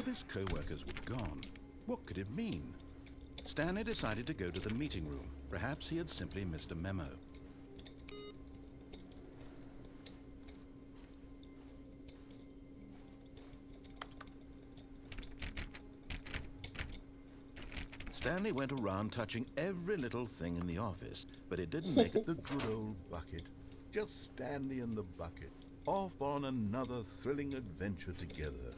His co-workers were gone. What could it mean? Stanley decided to go to the meeting room. Perhaps he had simply missed a memo. Stanley went around touching every little thing in the office, but it didn't make it The good old bucket. Just Stanley and the bucket. Off on another thrilling adventure together.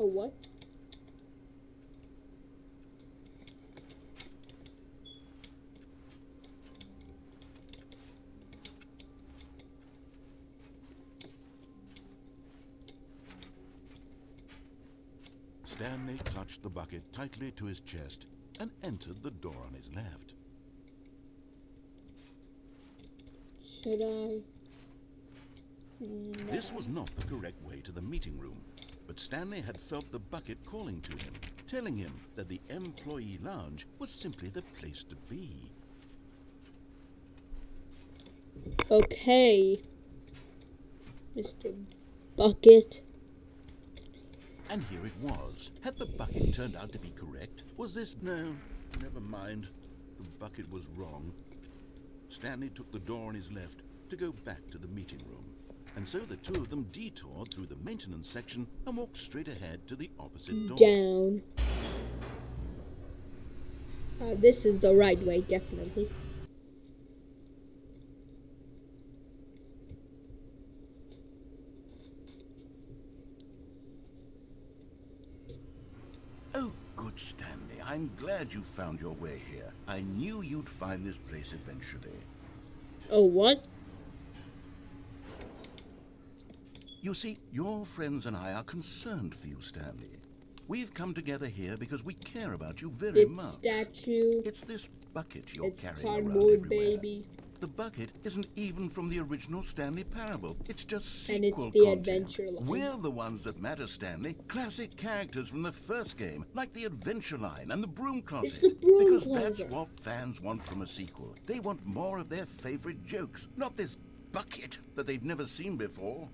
A what? The bucket tightly to his chest and entered the door on his left. Should I? No. This was not the correct way to the meeting room, but Stanley had felt the bucket calling to him, telling him that the employee lounge was simply the place to be. Okay. Mr. Bucket. And here it was. Had the bucket turned out to be correct? Was this... No, never mind. The bucket was wrong. Stanley took the door on his left to go back to the meeting room. And so the two of them detoured through the maintenance section and walked straight ahead to the opposite door. Down. Uh, this is the right way, definitely. Oh, good Stanley. I'm glad you found your way here. I knew you'd find this place eventually. Oh, what? You see, your friends and I are concerned for you, Stanley. We've come together here because we care about you very It's much. statue. It's this bucket you're It's carrying around everywhere. baby. The bucket isn't even from the original Stanley Parable. It's just And it's sequel the content. adventure line. We're the ones that matter, Stanley. Classic characters from the first game, like the adventure line and the broom closet. the broom because that's what fans want from a sequel. They want more of their favorite jokes, not this bucket that they've never seen before.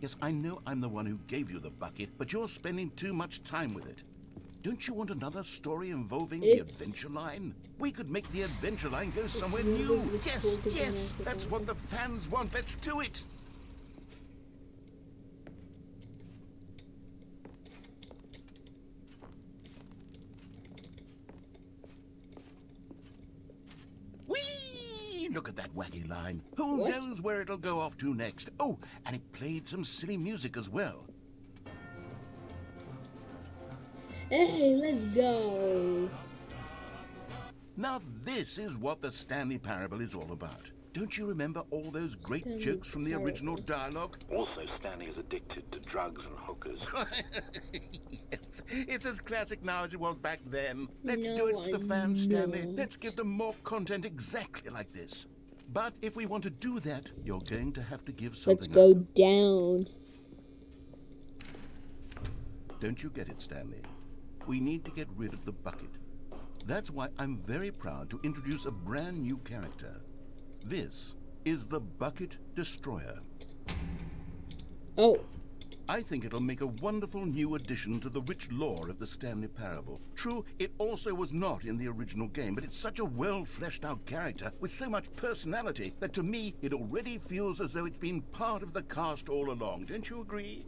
Yes, I know I'm the one who gave you the bucket, but you're spending too much time with it. Don't you want another story involving it's... the Adventure Line? We could make the Adventure Line go somewhere new. Yes, yes, that's what the fans want. Let's do it. Whee! Look at that wacky line. Who what? knows where it'll go off to next? Oh, and it played some silly music as well. Hey, let's go. Now this is what the Stanley Parable is all about. Don't you remember all those great Stanley jokes from the Parable. original dialogue? Also, Stanley is addicted to drugs and hookers. yes, it's as classic now as it was back then. Let's No, do it for the fans, Stanley. no. Let's give them more content exactly like this. But if we want to do that, you're going to have to give some. Let's go up. down. Don't you get it, Stanley? We need to get rid of the bucket. That's why I'm very proud to introduce a brand new character. This is the Bucket Destroyer. Oh, I think it'll make a wonderful new addition to the rich lore of the Stanley Parable. True, it also was not in the original game, but it's such a well fleshed out character with so much personality that to me it already feels as though it's been part of the cast all along. Don't you agree?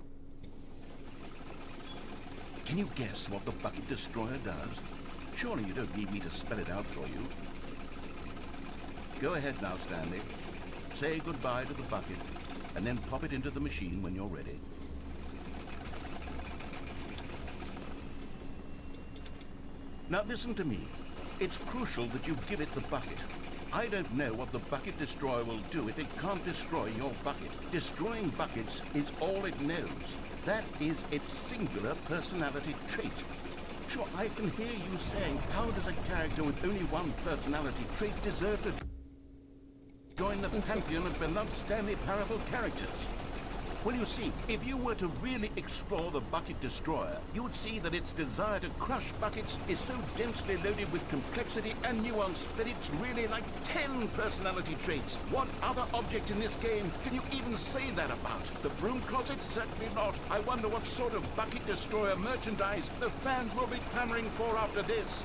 Can you guess what the Bucket Destroyer does? Surely you don't need me to spell it out for you. Go ahead now, Stanley. Say goodbye to the bucket, and then pop it into the machine when you're ready. Now listen to me. It's crucial that you give it the bucket. I don't know what the bucket destroyer will do if it can't destroy your bucket. Destroying buckets is all it knows. That is its singular personality trait. Sure, I can hear you saying, how does a character with only one personality trait deserve to join the pantheon of beloved Stanley Parable characters? Well, you see, if you were to really explore the Bucket Destroyer, you would see that its desire to crush buckets is so densely loaded with complexity and nuance that it's really like 10 personality traits. What other object in this game can you even say that about? The broom closet? Certainly not. I wonder what sort of Bucket Destroyer merchandise the fans will be clamoring for after this.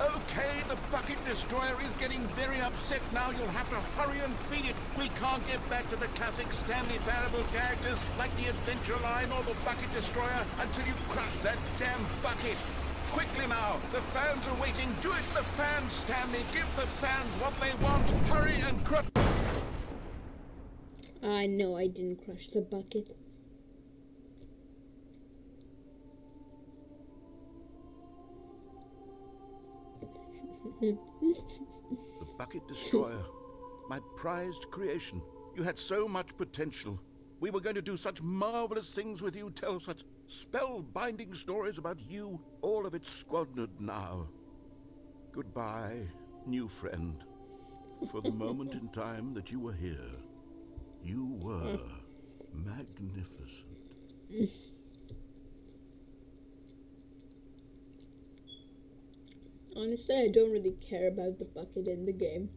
Okay, the Bucket Destroyer is getting very upset now. You'll have to hurry and feed it. We can't get back to the classic Stanley Parable characters like the Adventure Line or the Bucket Destroyer until you crush that damn bucket. Quickly now, the fans are waiting. Do it, the fans, Stanley. Give the fans what they want. Hurry and crush. I know I didn't crush the bucket. Bucket Destroyer. My prized creation. You had so much potential. We were going to do such marvelous things with you, tell such spellbinding stories about you. All of it squandered now. Goodbye, new friend. For the moment in time that you were here, you were magnificent. Honestly, I don't really care about the bucket in the game.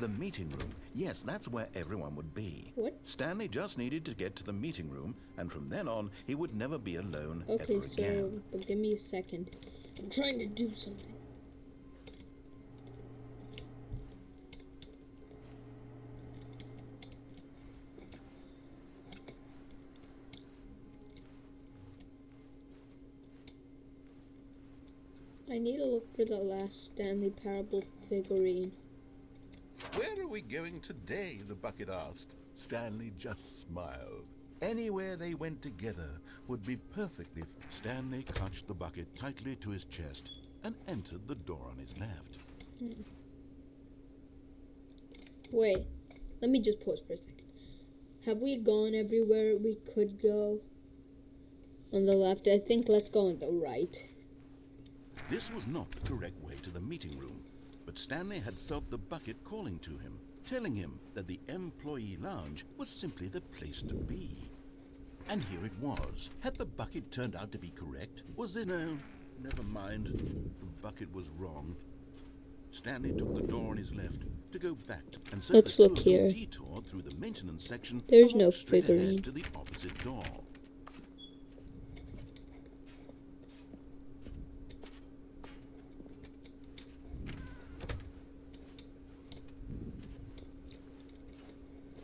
The meeting room. Yes, that's where everyone would be. What? Stanley just needed to get to the meeting room, and from then on, he would never be alone Okay, ever again. Okay, so but give me a second. I'm trying to do something. I need to look for the last Stanley Parable figurine. Where are we going today? the bucket asked. Stanley just smiled. Anywhere they went together would be perfectly. Stanley clutched the bucket tightly to his chest and entered the door on his left. Hmm. Wait, let me just pause for a second. Have we gone everywhere we could go? On the left, I think let's go on the right. This was not the correct way to the meeting room, but Stanley had felt the bucket calling to him, telling him that the employee lounge was simply the place to be. And here it was. Had the bucket turned out to be correct? Was it? No, never mind. The bucket was wrong. Stanley took the door on his left to go back, and so Let's the look here. detoured through the maintenance section. There's no straight ahead figurine. to the opposite door.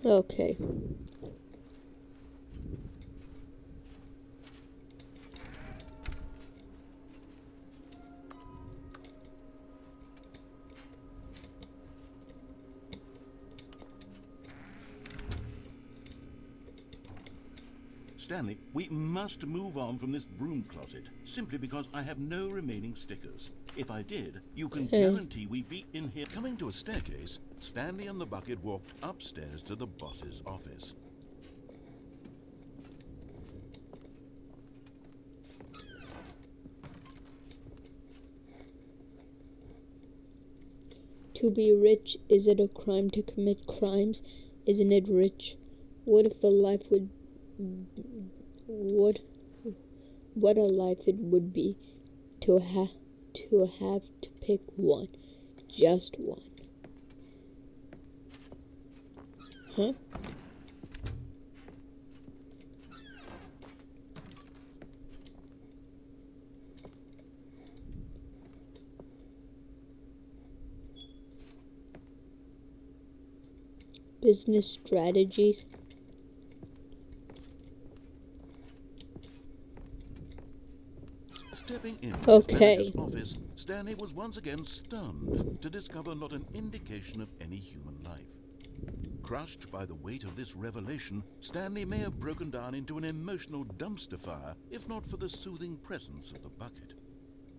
Okay. Stanley, we must move on from this broom closet, simply because I have no remaining stickers. If I did, you can Okay. guarantee we'd be in here. Coming to a staircase, Stanley and the bucket walked upstairs to the boss's office. To be rich, is it a crime to commit crimes? Isn't it rich? What if a life would what what a life it would be to have to have to pick one, just one. Huh? Business strategies. Stepping in Okay. his office, Stanley was once again stunned to discover not an indication of any human life. Crushed by the weight of this revelation, Stanley may have broken down into an emotional dumpster fire if not for the soothing presence of the bucket.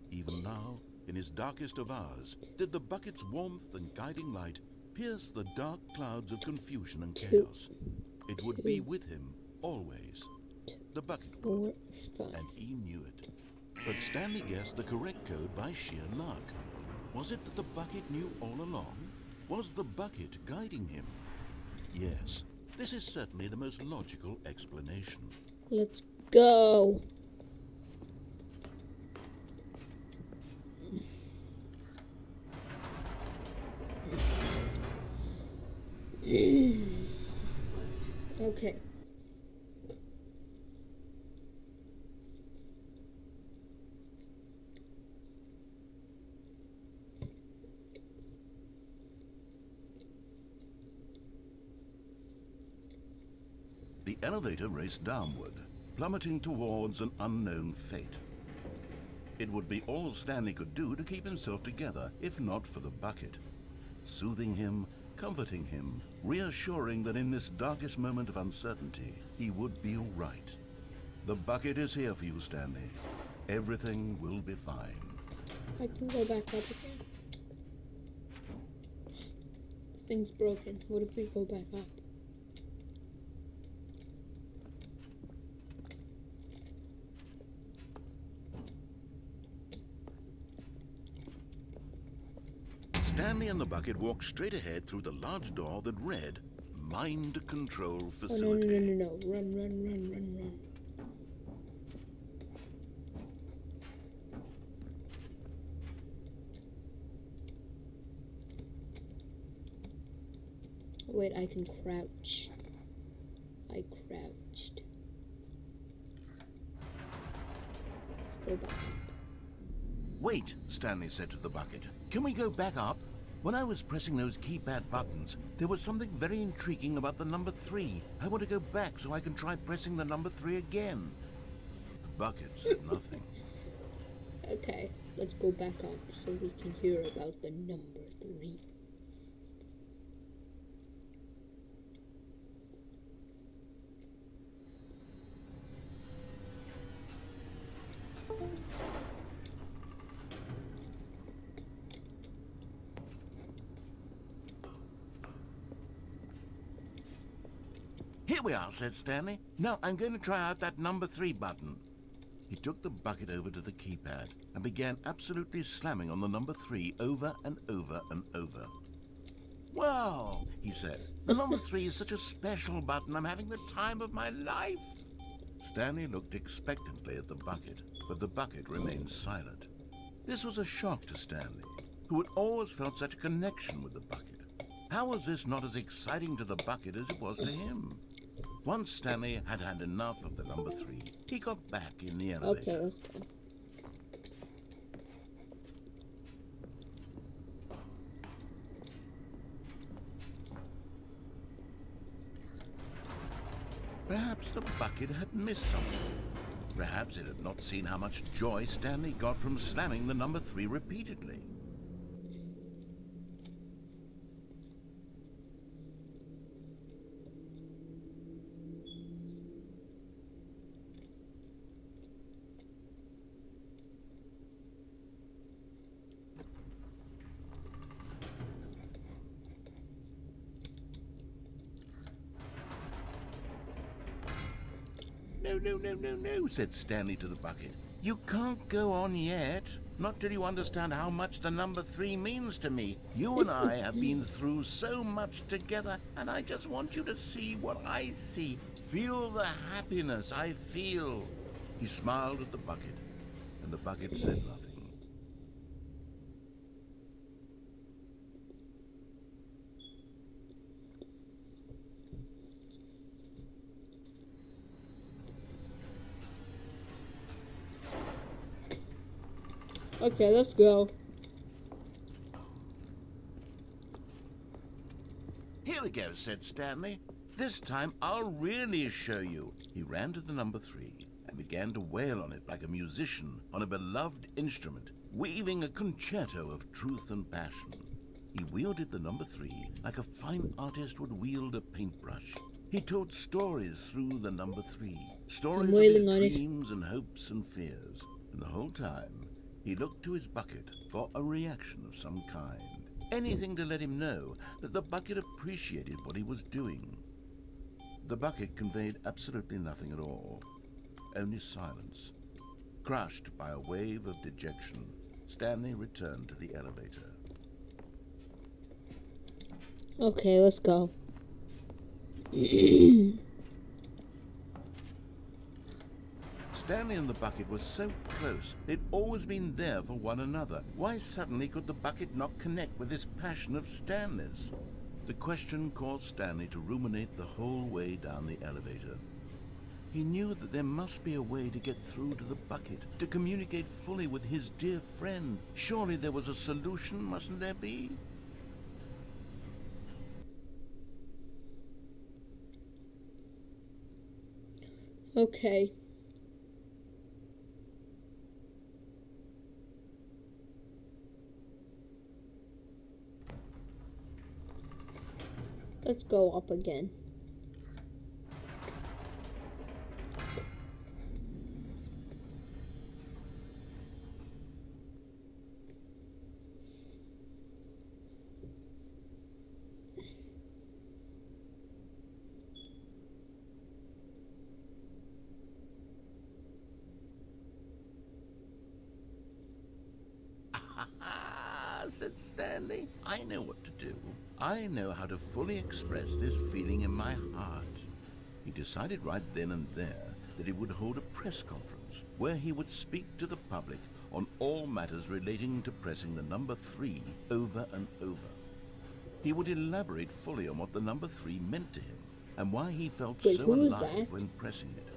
Even now, in his darkest of hours, did the bucket's warmth and guiding light pierce the dark clouds of confusion and chaos. It would be with him always. The bucket would and he knew it. But Stanley guessed the correct code by sheer luck. Was it that the bucket knew all along? Was the bucket guiding him? Yes, this is certainly the most logical explanation. Let's go. Okay. The elevator raced downward, plummeting towards an unknown fate. It would be all Stanley could do to keep himself together, if not for the bucket. Soothing him, comforting him, reassuring that in this darkest moment of uncertainty, he would be all right. The bucket is here for you, Stanley. Everything will be fine. I can go back up again. Thing's broken. What if we go back up? Stanley and the bucket walked straight ahead through the large door that read Mind Control Oh no no Facility. no no no! Run run run run run! Wait, I can crouch. I crouched. Go back. Wait, Stanley said to the bucket. Can we go back up? When I was pressing those keypad buttons, there was something very intriguing about the number three. I want to go back so I can try pressing the number three again. The bucket said nothing. Okay, let's go back up so we can hear about the number three. Here we are, said Stanley. Now I'm going to try out that number three button. He took the bucket over to the keypad and began absolutely slamming on the number three over and over and over. Wow, he said. The number three is such a special button. I'm having the time of my life. Stanley looked expectantly at the bucket, but the bucket remained silent. This was a shock to Stanley, who had always felt such a connection with the bucket. How was this not as exciting to the bucket as it was to him? Once Stanley had had enough of the number three, he got back in the elevator. Okay, let's. Perhaps the bucket had missed something. Perhaps it had not seen how much joy Stanley got from slamming the number three repeatedly. No, no, no, said Stanley to the bucket. You can't go on yet. Not till you understand how much the number three means to me. You and I have been through so much together, and I just want you to see what I see. Feel the happiness I feel. He smiled at the bucket, and the bucket said nothing. Okay, let's go. Here we go, said Stanley. This time I'll really show you. He ran to the number three and began to wail on it like a musician on a beloved instrument, weaving a concerto of truth and passion. He wielded the number three like a fine artist would wield a paintbrush. He told stories through the number three, stories of his on it. dreams and hopes and fears. And the whole time, he looked to his bucket for a reaction of some kind. Anything to let him know that the bucket appreciated what he was doing. The bucket conveyed absolutely nothing at all, only silence. Crushed by a wave of dejection, Stanley returned to the elevator. Okay, let's go. Stanley and the bucket were so close, they'd always been there for one another. Why suddenly could the bucket not connect with this passion of Stanley's? The question caused Stanley to ruminate the whole way down the elevator. He knew that there must be a way to get through to the bucket, to communicate fully with his dear friend. Surely there was a solution, mustn't there be? Okay. Let's go up again. Ah, said Stanley. I know what to do. I know how to fully express this feeling in my heart. He decided right then and there that he would hold a press conference where he would speak to the public on all matters relating to pressing the number three over and over. He would elaborate fully on what the number three meant to him and why he felt Wait, so alive when pressing it.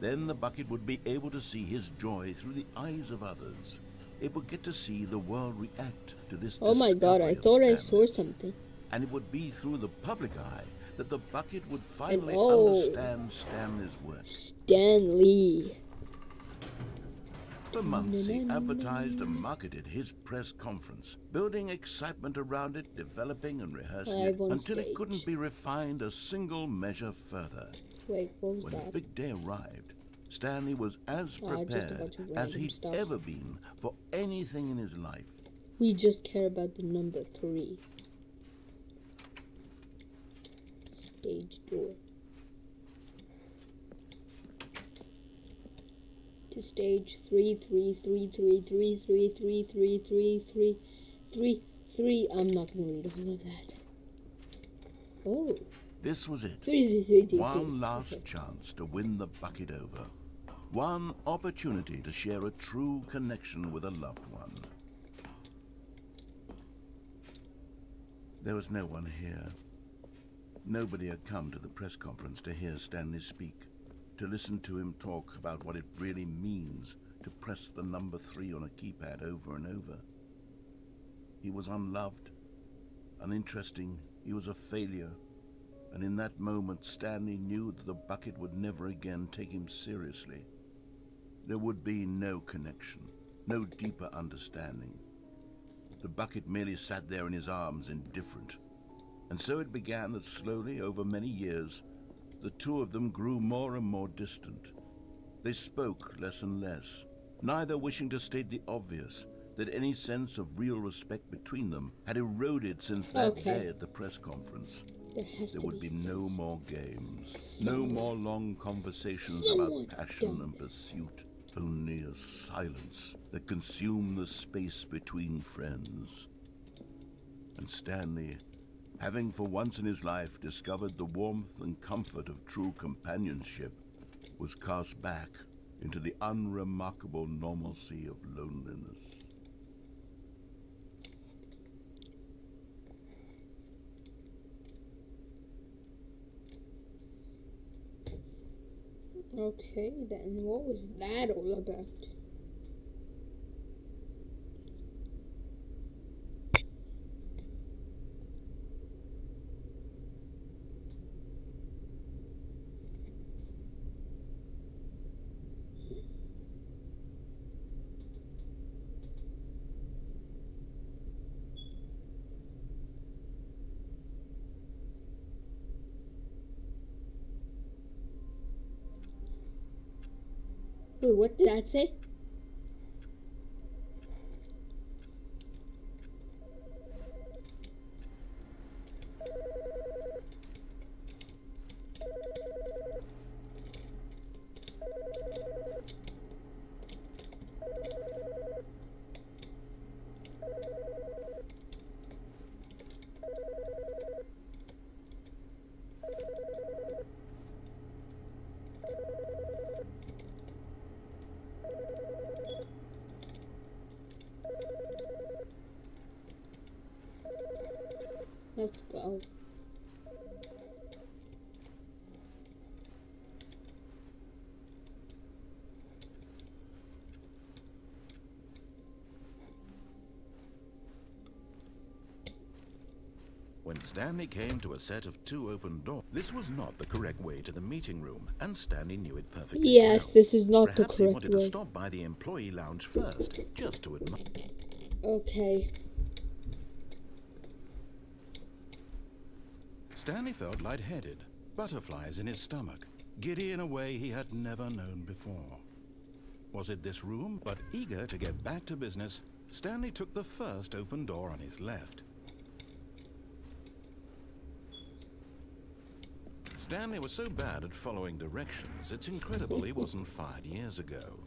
Then the bucket would be able to see his joy through the eyes of others. It would get to see the world react to this. Oh my god, I thought I saw something. And it would be through the public eye that the bucket would finally oh. understand Stanley's work. Stan Lee. For months, he advertised and marketed his press conference, building excitement around it, developing and rehearsing it, until it couldn't be refined a single measure further. Wait, When the big day arrived, Stanley was as Oh, prepared of as he'd stuff. ever been for anything in his life. We just care about the number three. Stage door. To stage three, three, three, three, three, three, three, three, three, three, three, three. I'm not gonna read all of that. Oh, This was it. Three, three, three, One last chance to win the bucket over. One opportunity to share a true connection with a loved one. There was no one here. Nobody had come to the press conference to hear Stanley speak, to listen to him talk about what it really means to press the number three on a keypad over and over. He was unloved, uninteresting, he was a failure, and in that moment Stanley knew that the bucket would never again take him seriously. There would be no connection, no deeper understanding. The bucket merely sat there in his arms, indifferent. And so it began that slowly, over many years, the two of them grew more and more distant. They spoke less and less, neither wishing to state the obvious that any sense of real respect between them had eroded since that Okay. day at the press conference. There There would be be no more games, no more long conversations Someone about passion and pursuit, only a silence that consumed the space between friends. And Stanley, having for once in his life discovered the warmth and comfort of true companionship, was cast back into the unremarkable normalcy of loneliness. Okay, then what was that all about? What did that say? Let's go. When Stanley came to a set of two open doors, this was not the correct way to the meeting room, and Stanley knew it perfectly Yes, well. this is not the correct Perhaps he wanted to stop by the employee lounge first, just to admire. Okay. Stanley felt lightheaded, butterflies in his stomach, giddy in a way he had never known before. Was it this room? But eager to get back to business, Stanley took the first open door on his left. Stanley was so bad at following directions, it's incredible he wasn't fired years ago.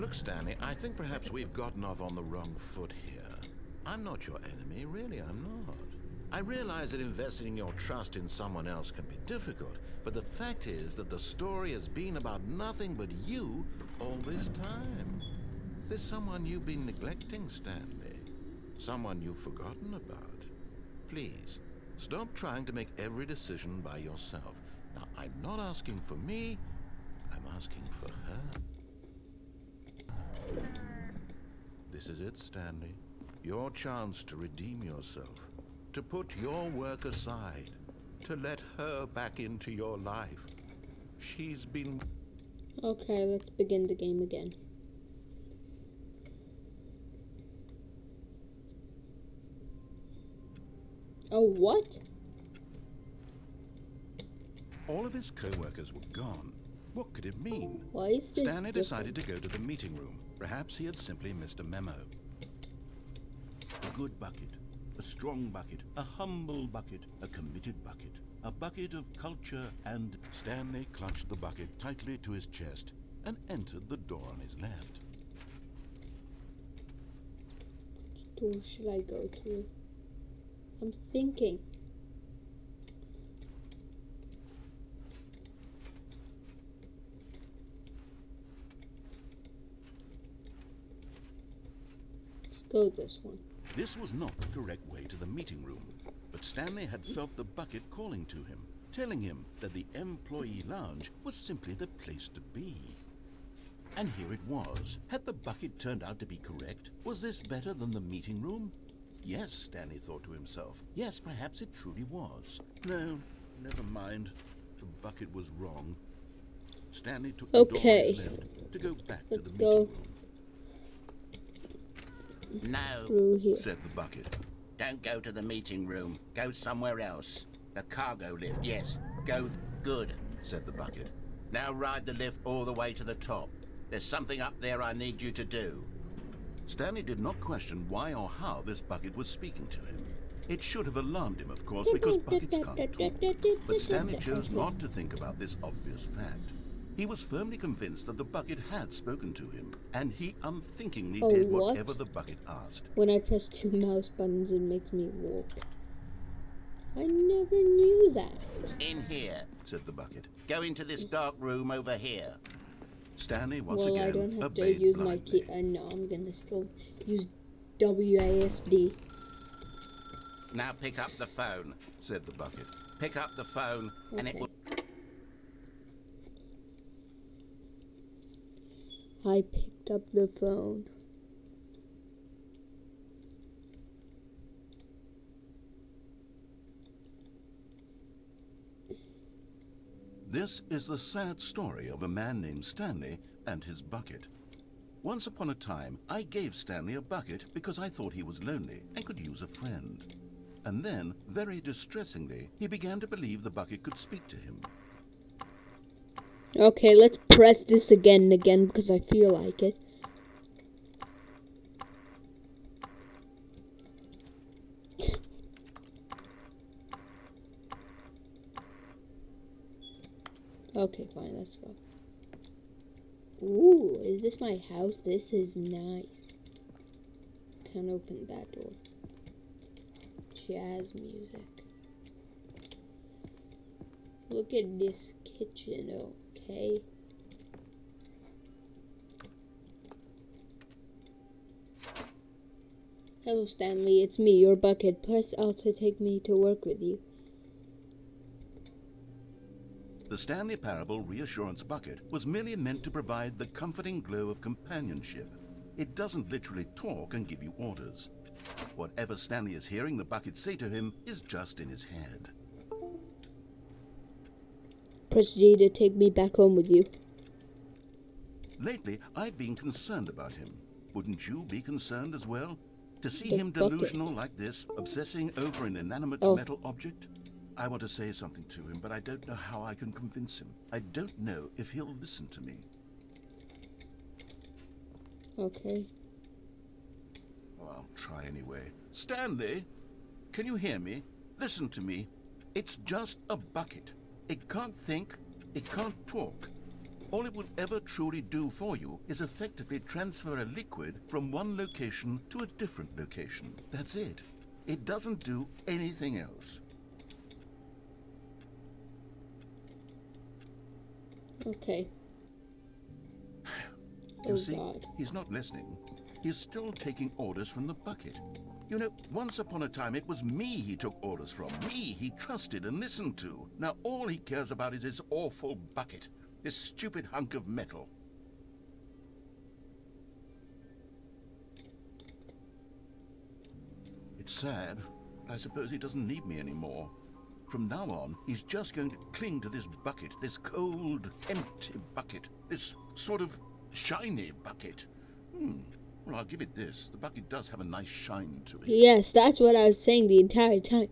Look, Stanley, I think perhaps we've gotten off on the wrong foot here. I'm not your enemy, really, I'm not. I realize that investing your trust in someone else can be difficult, but the fact is that the story has been about nothing but you all this time. There's someone you've been neglecting, Stanley. Someone you've forgotten about. Please, stop trying to make every decision by yourself. Now, I'm not asking for me, I'm asking for her. This is it, Stanley. Your chance to redeem yourself. To put your work aside. To let her back into your life. She's been. Okay, let's begin the game again. Oh, what? All of his co workers were gone. What could it mean? Why is this Stanley decided to go to the meeting room. Perhaps he had simply missed a memo. A good bucket. A strong bucket, a humble bucket, a committed bucket, a bucket of culture and... Stanley clutched the bucket tightly to his chest and entered the door on his left. Which door should I go to? I'm thinking. Let's go this one. This was not the correct way to the meeting room, but Stanley had felt the bucket calling to him, telling him that the employee lounge was simply the place to be. And here it was. Had the bucket turned out to be correct? Was this better than the meeting room? Yes, Stanley thought to himself. Yes, perhaps it truly was. No, never mind. The bucket was wrong. Stanley took the Okay. door on his left to go back to Let's the meeting go. room. No, Through here. Said the bucket. don't go to the meeting room. Go somewhere else. The cargo lift, yes. Go good. Said the bucket. Now ride the lift all the way to the top. There's something up there I need you to do. Stanley did not question why or how this bucket was speaking to him. It should have alarmed him, of course, because buckets can't talk. But Stanley chose not to think about this obvious fact. He was firmly convinced that the bucket had spoken to him, and he unthinkingly Oh, did what? whatever the bucket asked. When I press two mouse buttons, it makes me walk. I never knew that. In here. Said the bucket. Go into this dark room over here. Stanley once well, again I don't have to obeyed use my blindly. key. Uh, no, I'm gonna still use WASD. Now pick up the phone. Said the bucket. Pick up the phone and it will... I picked up the phone. This is the sad story of a man named Stanley and his bucket. Once upon a time, I gave Stanley a bucket because I thought he was lonely and could use a friend. And then, very distressingly, he began to believe the bucket could speak to him. Okay, let's press this again and again because I feel like it. Okay, fine, let's go. Ooh, is this my house? This is nice. Can't open that door. Jazz music. Look at this kitchen, oh. Okay? Hello, Stanley. It's me, your bucket. Press L to take me to work with you. The Stanley Parable Reassurance Bucket was merely meant to provide the comforting glow of companionship. It doesn't literally talk and give you orders. Whatever Stanley is hearing the bucket say to him is just in his head. Press G to take me back home with you. Lately, I've been concerned about him. Wouldn't you be concerned as well? To see The him bucket. delusional like this, obsessing over an inanimate Oh. metal object? I want to say something to him, but I don't know how I can convince him. I don't know if he'll listen to me. Okay. Well, I'll try anyway. Stanley, can you hear me? Listen to me. It's just a bucket. It can't think, it can't talk. All it will ever truly do for you is effectively transfer a liquid from one location to a different location. That's it. It doesn't do anything else. Okay. You Oh, see, God. he's not listening. He's still taking orders from the bucket. You know, once upon a time it was me he took orders from. Me he trusted and listened to. Now all he cares about is his awful bucket. This stupid hunk of metal. It's sad, but I suppose he doesn't need me anymore. From now on, he's just going to cling to this bucket, this cold, empty bucket, this sort of shiny bucket. Hmm. Well, I'll give it this. The bucket does have a nice shine to it. Yes, that's what I was saying the entire time.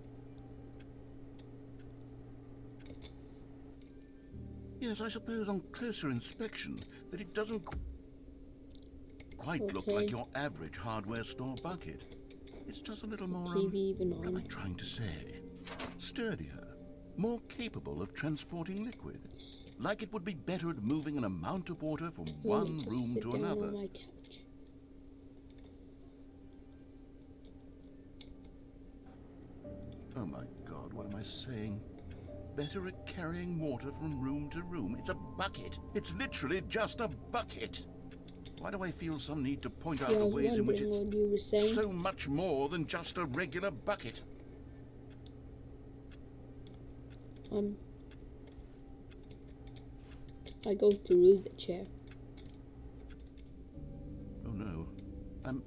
Yes, I suppose on closer inspection that it doesn't qu- quite look like your average hardware store bucket. It's just a little more. TV um, even What am I trying to say? Sturdier, more capable of transporting liquid. Like it would be better at moving an amount of water from one room to another. On my couch. Oh my god, what am I saying? Better at carrying water from room to room. It's a bucket. It's literally just a bucket. Why do I feel some need to point out Yeah, the ways in which it's what you were saying. so much more than just a regular bucket? Um, I go to through the chair. Oh no. I'm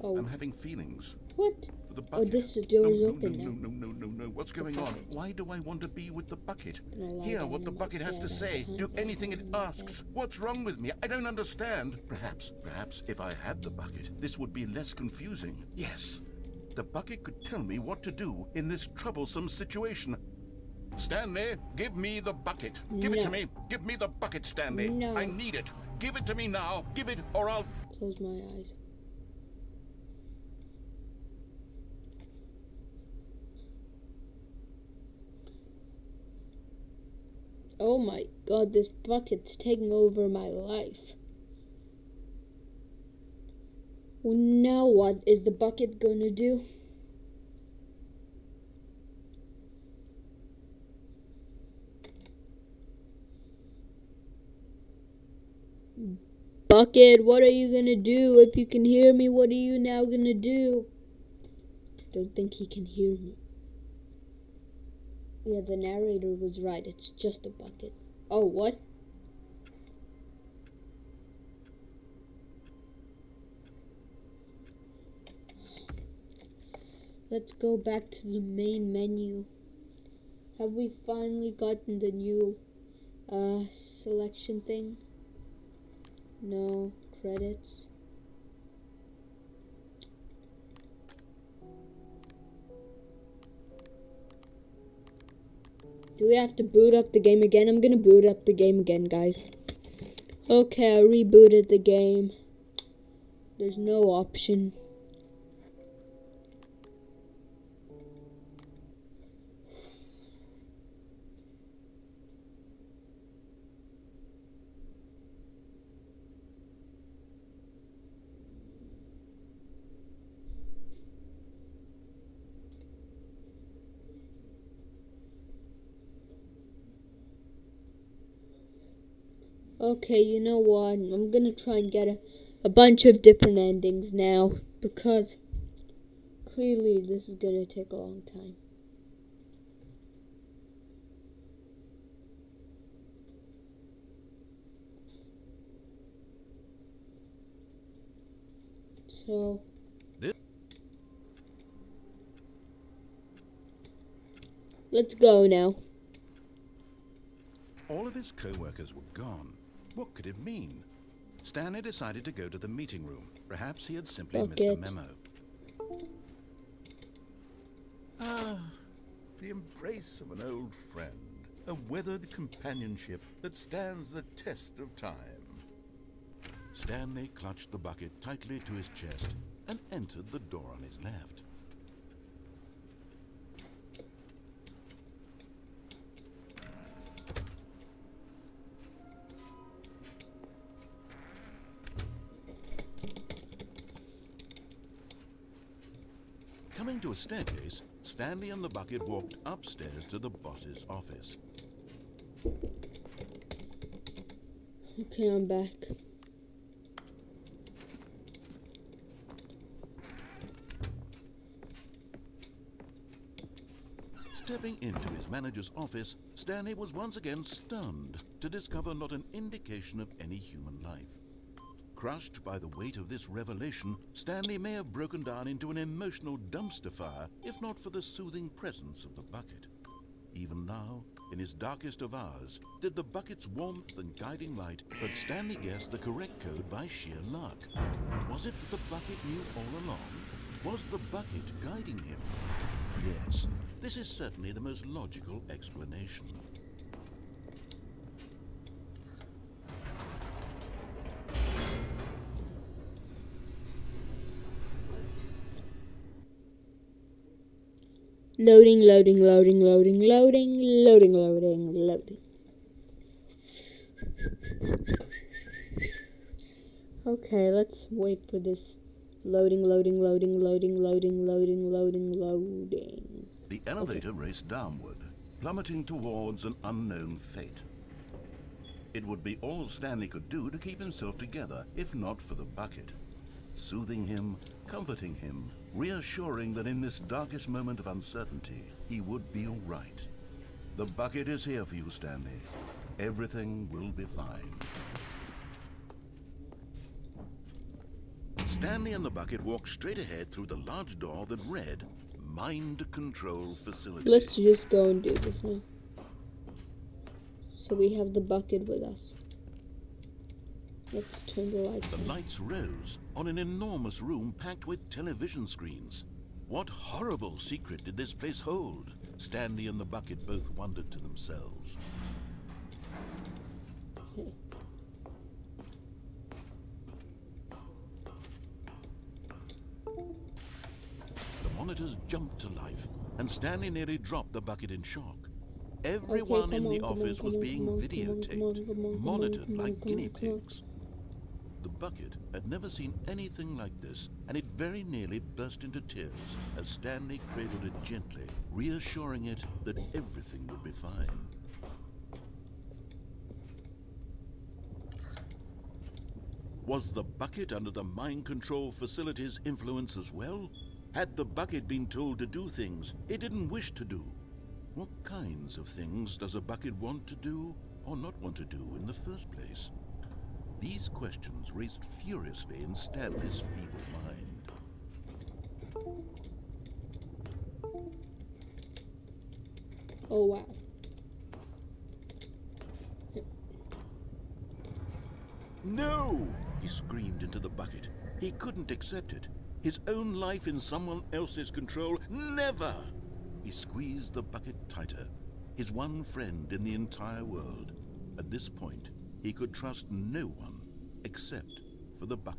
Oh, I'm having feelings what? For the Oh, bucket. this the door no, is no, open no, now. no, no, no, no, no. What's going on? Why do I want to be with the bucket? Gonna Hear what the bucket has to say. Do anything it down in my asks. What's wrong with me? I don't understand. Perhaps, perhaps if I had the bucket, this would be less confusing. Yes. The bucket could tell me what to do in this troublesome situation. Stanley, give me the bucket. Give it to me. Give me the bucket, Stanley. No. I need it. Give it to me now. Give it, or I'll. Close my eyes. Oh my god, this bucket's taking over my life. Well, now what is the bucket gonna do? Bucket, what are you gonna do? If you can hear me, what are you now gonna do? Don't think he can hear me. Yeah, the narrator was right. It's just a bucket. Oh, what? Let's go back to the main menu. Have we finally gotten the new uh selection thing? No credits. Do we have to boot up the game again? I'm gonna boot up the game again, guys. Okay, I rebooted the game. There's no option. Okay, you know what? I'm gonna try and get a, a bunch of different endings now because clearly this is gonna take a long time. So. Let's go now. All of his co-workers were gone. What could it mean? Stanley decided to go to the meeting room. Perhaps he had simply missed a Bucket. memo. Ah, the embrace of an old friend. A weathered companionship that stands the test of time. Stanley clutched the bucket tightly to his chest and entered the door on his left. A staircase, Stanley and the bucket walked upstairs to the boss's office. Okay, I'm back. Stepping into his manager's office, Stanley was once again stunned to discover not an indication of any human life. Crushed by the weight of this revelation, Stanley may have broken down into an emotional dumpster fire if not for the soothing presence of the bucket. Even now, in his darkest of hours, did the bucket's warmth and guiding light but Stanley guessed the correct code by sheer luck. Was it that the bucket knew all along? Was the bucket guiding him? Yes, this is certainly the most logical explanation. Loading, loading, loading, loading, loading, loading, loading, loading. Okay, let's wait for this. Loading, loading, loading, loading, loading, loading, loading, loading. The elevator raced downward, plummeting towards an unknown fate. It would be all Stanley could do to keep himself together, if not for the bucket. Soothing him, comforting him, reassuring that in this darkest moment of uncertainty, he would be all right. The bucket is here for you, Stanley. Everything will be fine. Stanley and the bucket walked straight ahead through the large door that read Mind Control Facility. Let's just go and do this now. So we have the bucket with us. Let's turn the lights The on. lights rose on an enormous room packed with television screens. What horrible secret did this place hold? Stanley and the bucket both wondered to themselves. The monitors jumped to life, and Stanley nearly dropped the bucket in shock. Everyone come in the on, on, office come was on, being on, on, on, videotaped, on, monitored on, like guinea on, on. pigs. The bucket had never seen anything like this, and it very nearly burst into tears as Stanley cradled it gently, reassuring it that everything would be fine. Was the bucket under the mind control facility's influence as well? Had the bucket been told to do things it didn't wish to do? What kinds of things does a bucket want to do or not want to do in the first place? These questions raced furiously in Stanley's feeble mind. Oh wow. No! He screamed into the bucket. He couldn't accept it. His own life in someone else's control? Never! He squeezed the bucket tighter. His one friend in the entire world. At this point, he could trust no one except for the bucket.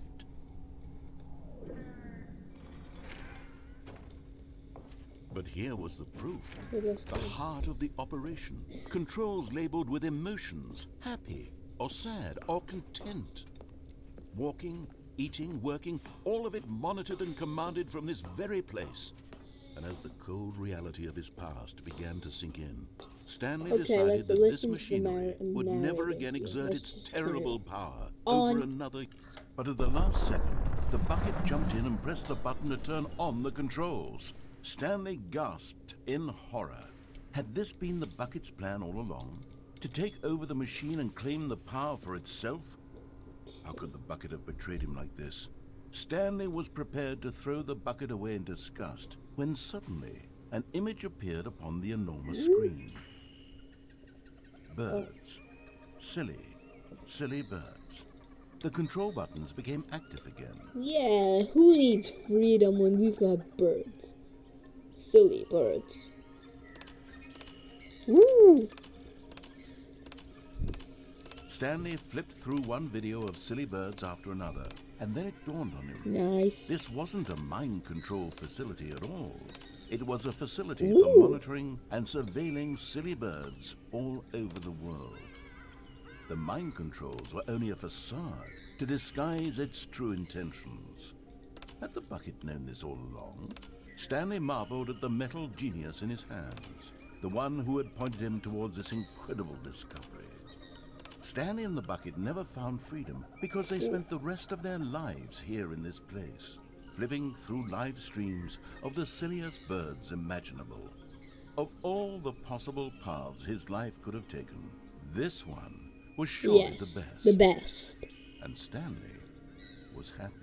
But here was the proof. The heart of the operation. Controls labeled with emotions, happy or sad or content. Walking, eating, working, all of it monitored and commanded from this very place. And as the cold reality of his past began to sink in, Stanley Okay, decided that this listen to the machinery would never again exert its terrible power on. over another. But at the last second, the bucket jumped in and pressed the button to turn on the controls. Stanley gasped in horror. Had this been the bucket's plan all along? To take over the machine and claim the power for itself? How could the bucket have betrayed him like this? Stanley was prepared to throw the bucket away in disgust when suddenly an image appeared upon the enormous screen. Birds. Silly, silly birds. The control buttons became active again. Yeah, who needs freedom when we've got birds? Silly birds. Woo! Stanley flipped through one video of silly birds after another, and then it dawned on him. Nice. This wasn't a mind control facility at all. It was a facility Ooh. for monitoring and surveilling silly birds all over the world. The mind controls were only a facade to disguise its true intentions. Had the bucket known this all along? Stanley marveled at the metal genius in his hands, the one who had pointed him towards this incredible discovery. Stanley and the bucket never found freedom because they spent the rest of their lives here in this place, flipping through live streams of the silliest birds imaginable. Of all the possible paths his life could have taken, this one was surely yes, the best. the best. And Stanley was happy.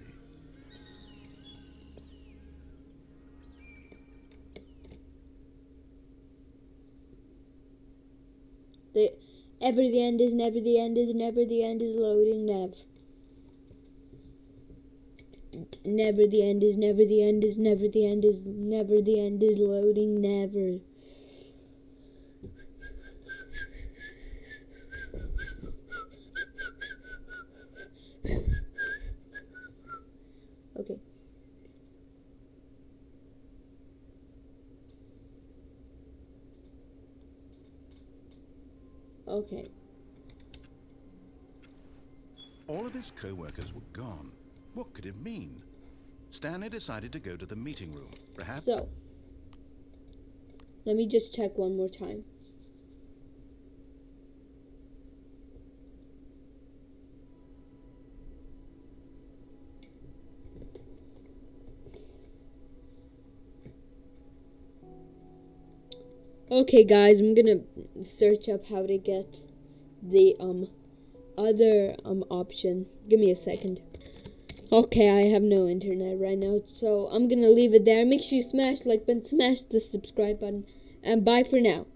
The ever the end is never the end is never the end is loading nev. Never the end is never the end is never the end is never the end is loading never. Okay. Okay. All of his co-workers were gone. What could it mean? Stanley decided to go to the meeting room. Perhaps So, let me just check one more time. Okay, guys, I'm gonna search up how to get the um other um option. Give me a second. Okay, I have no internet right now, so I'm gonna leave it there. Make sure you smash like button, smash the subscribe button, and bye for now.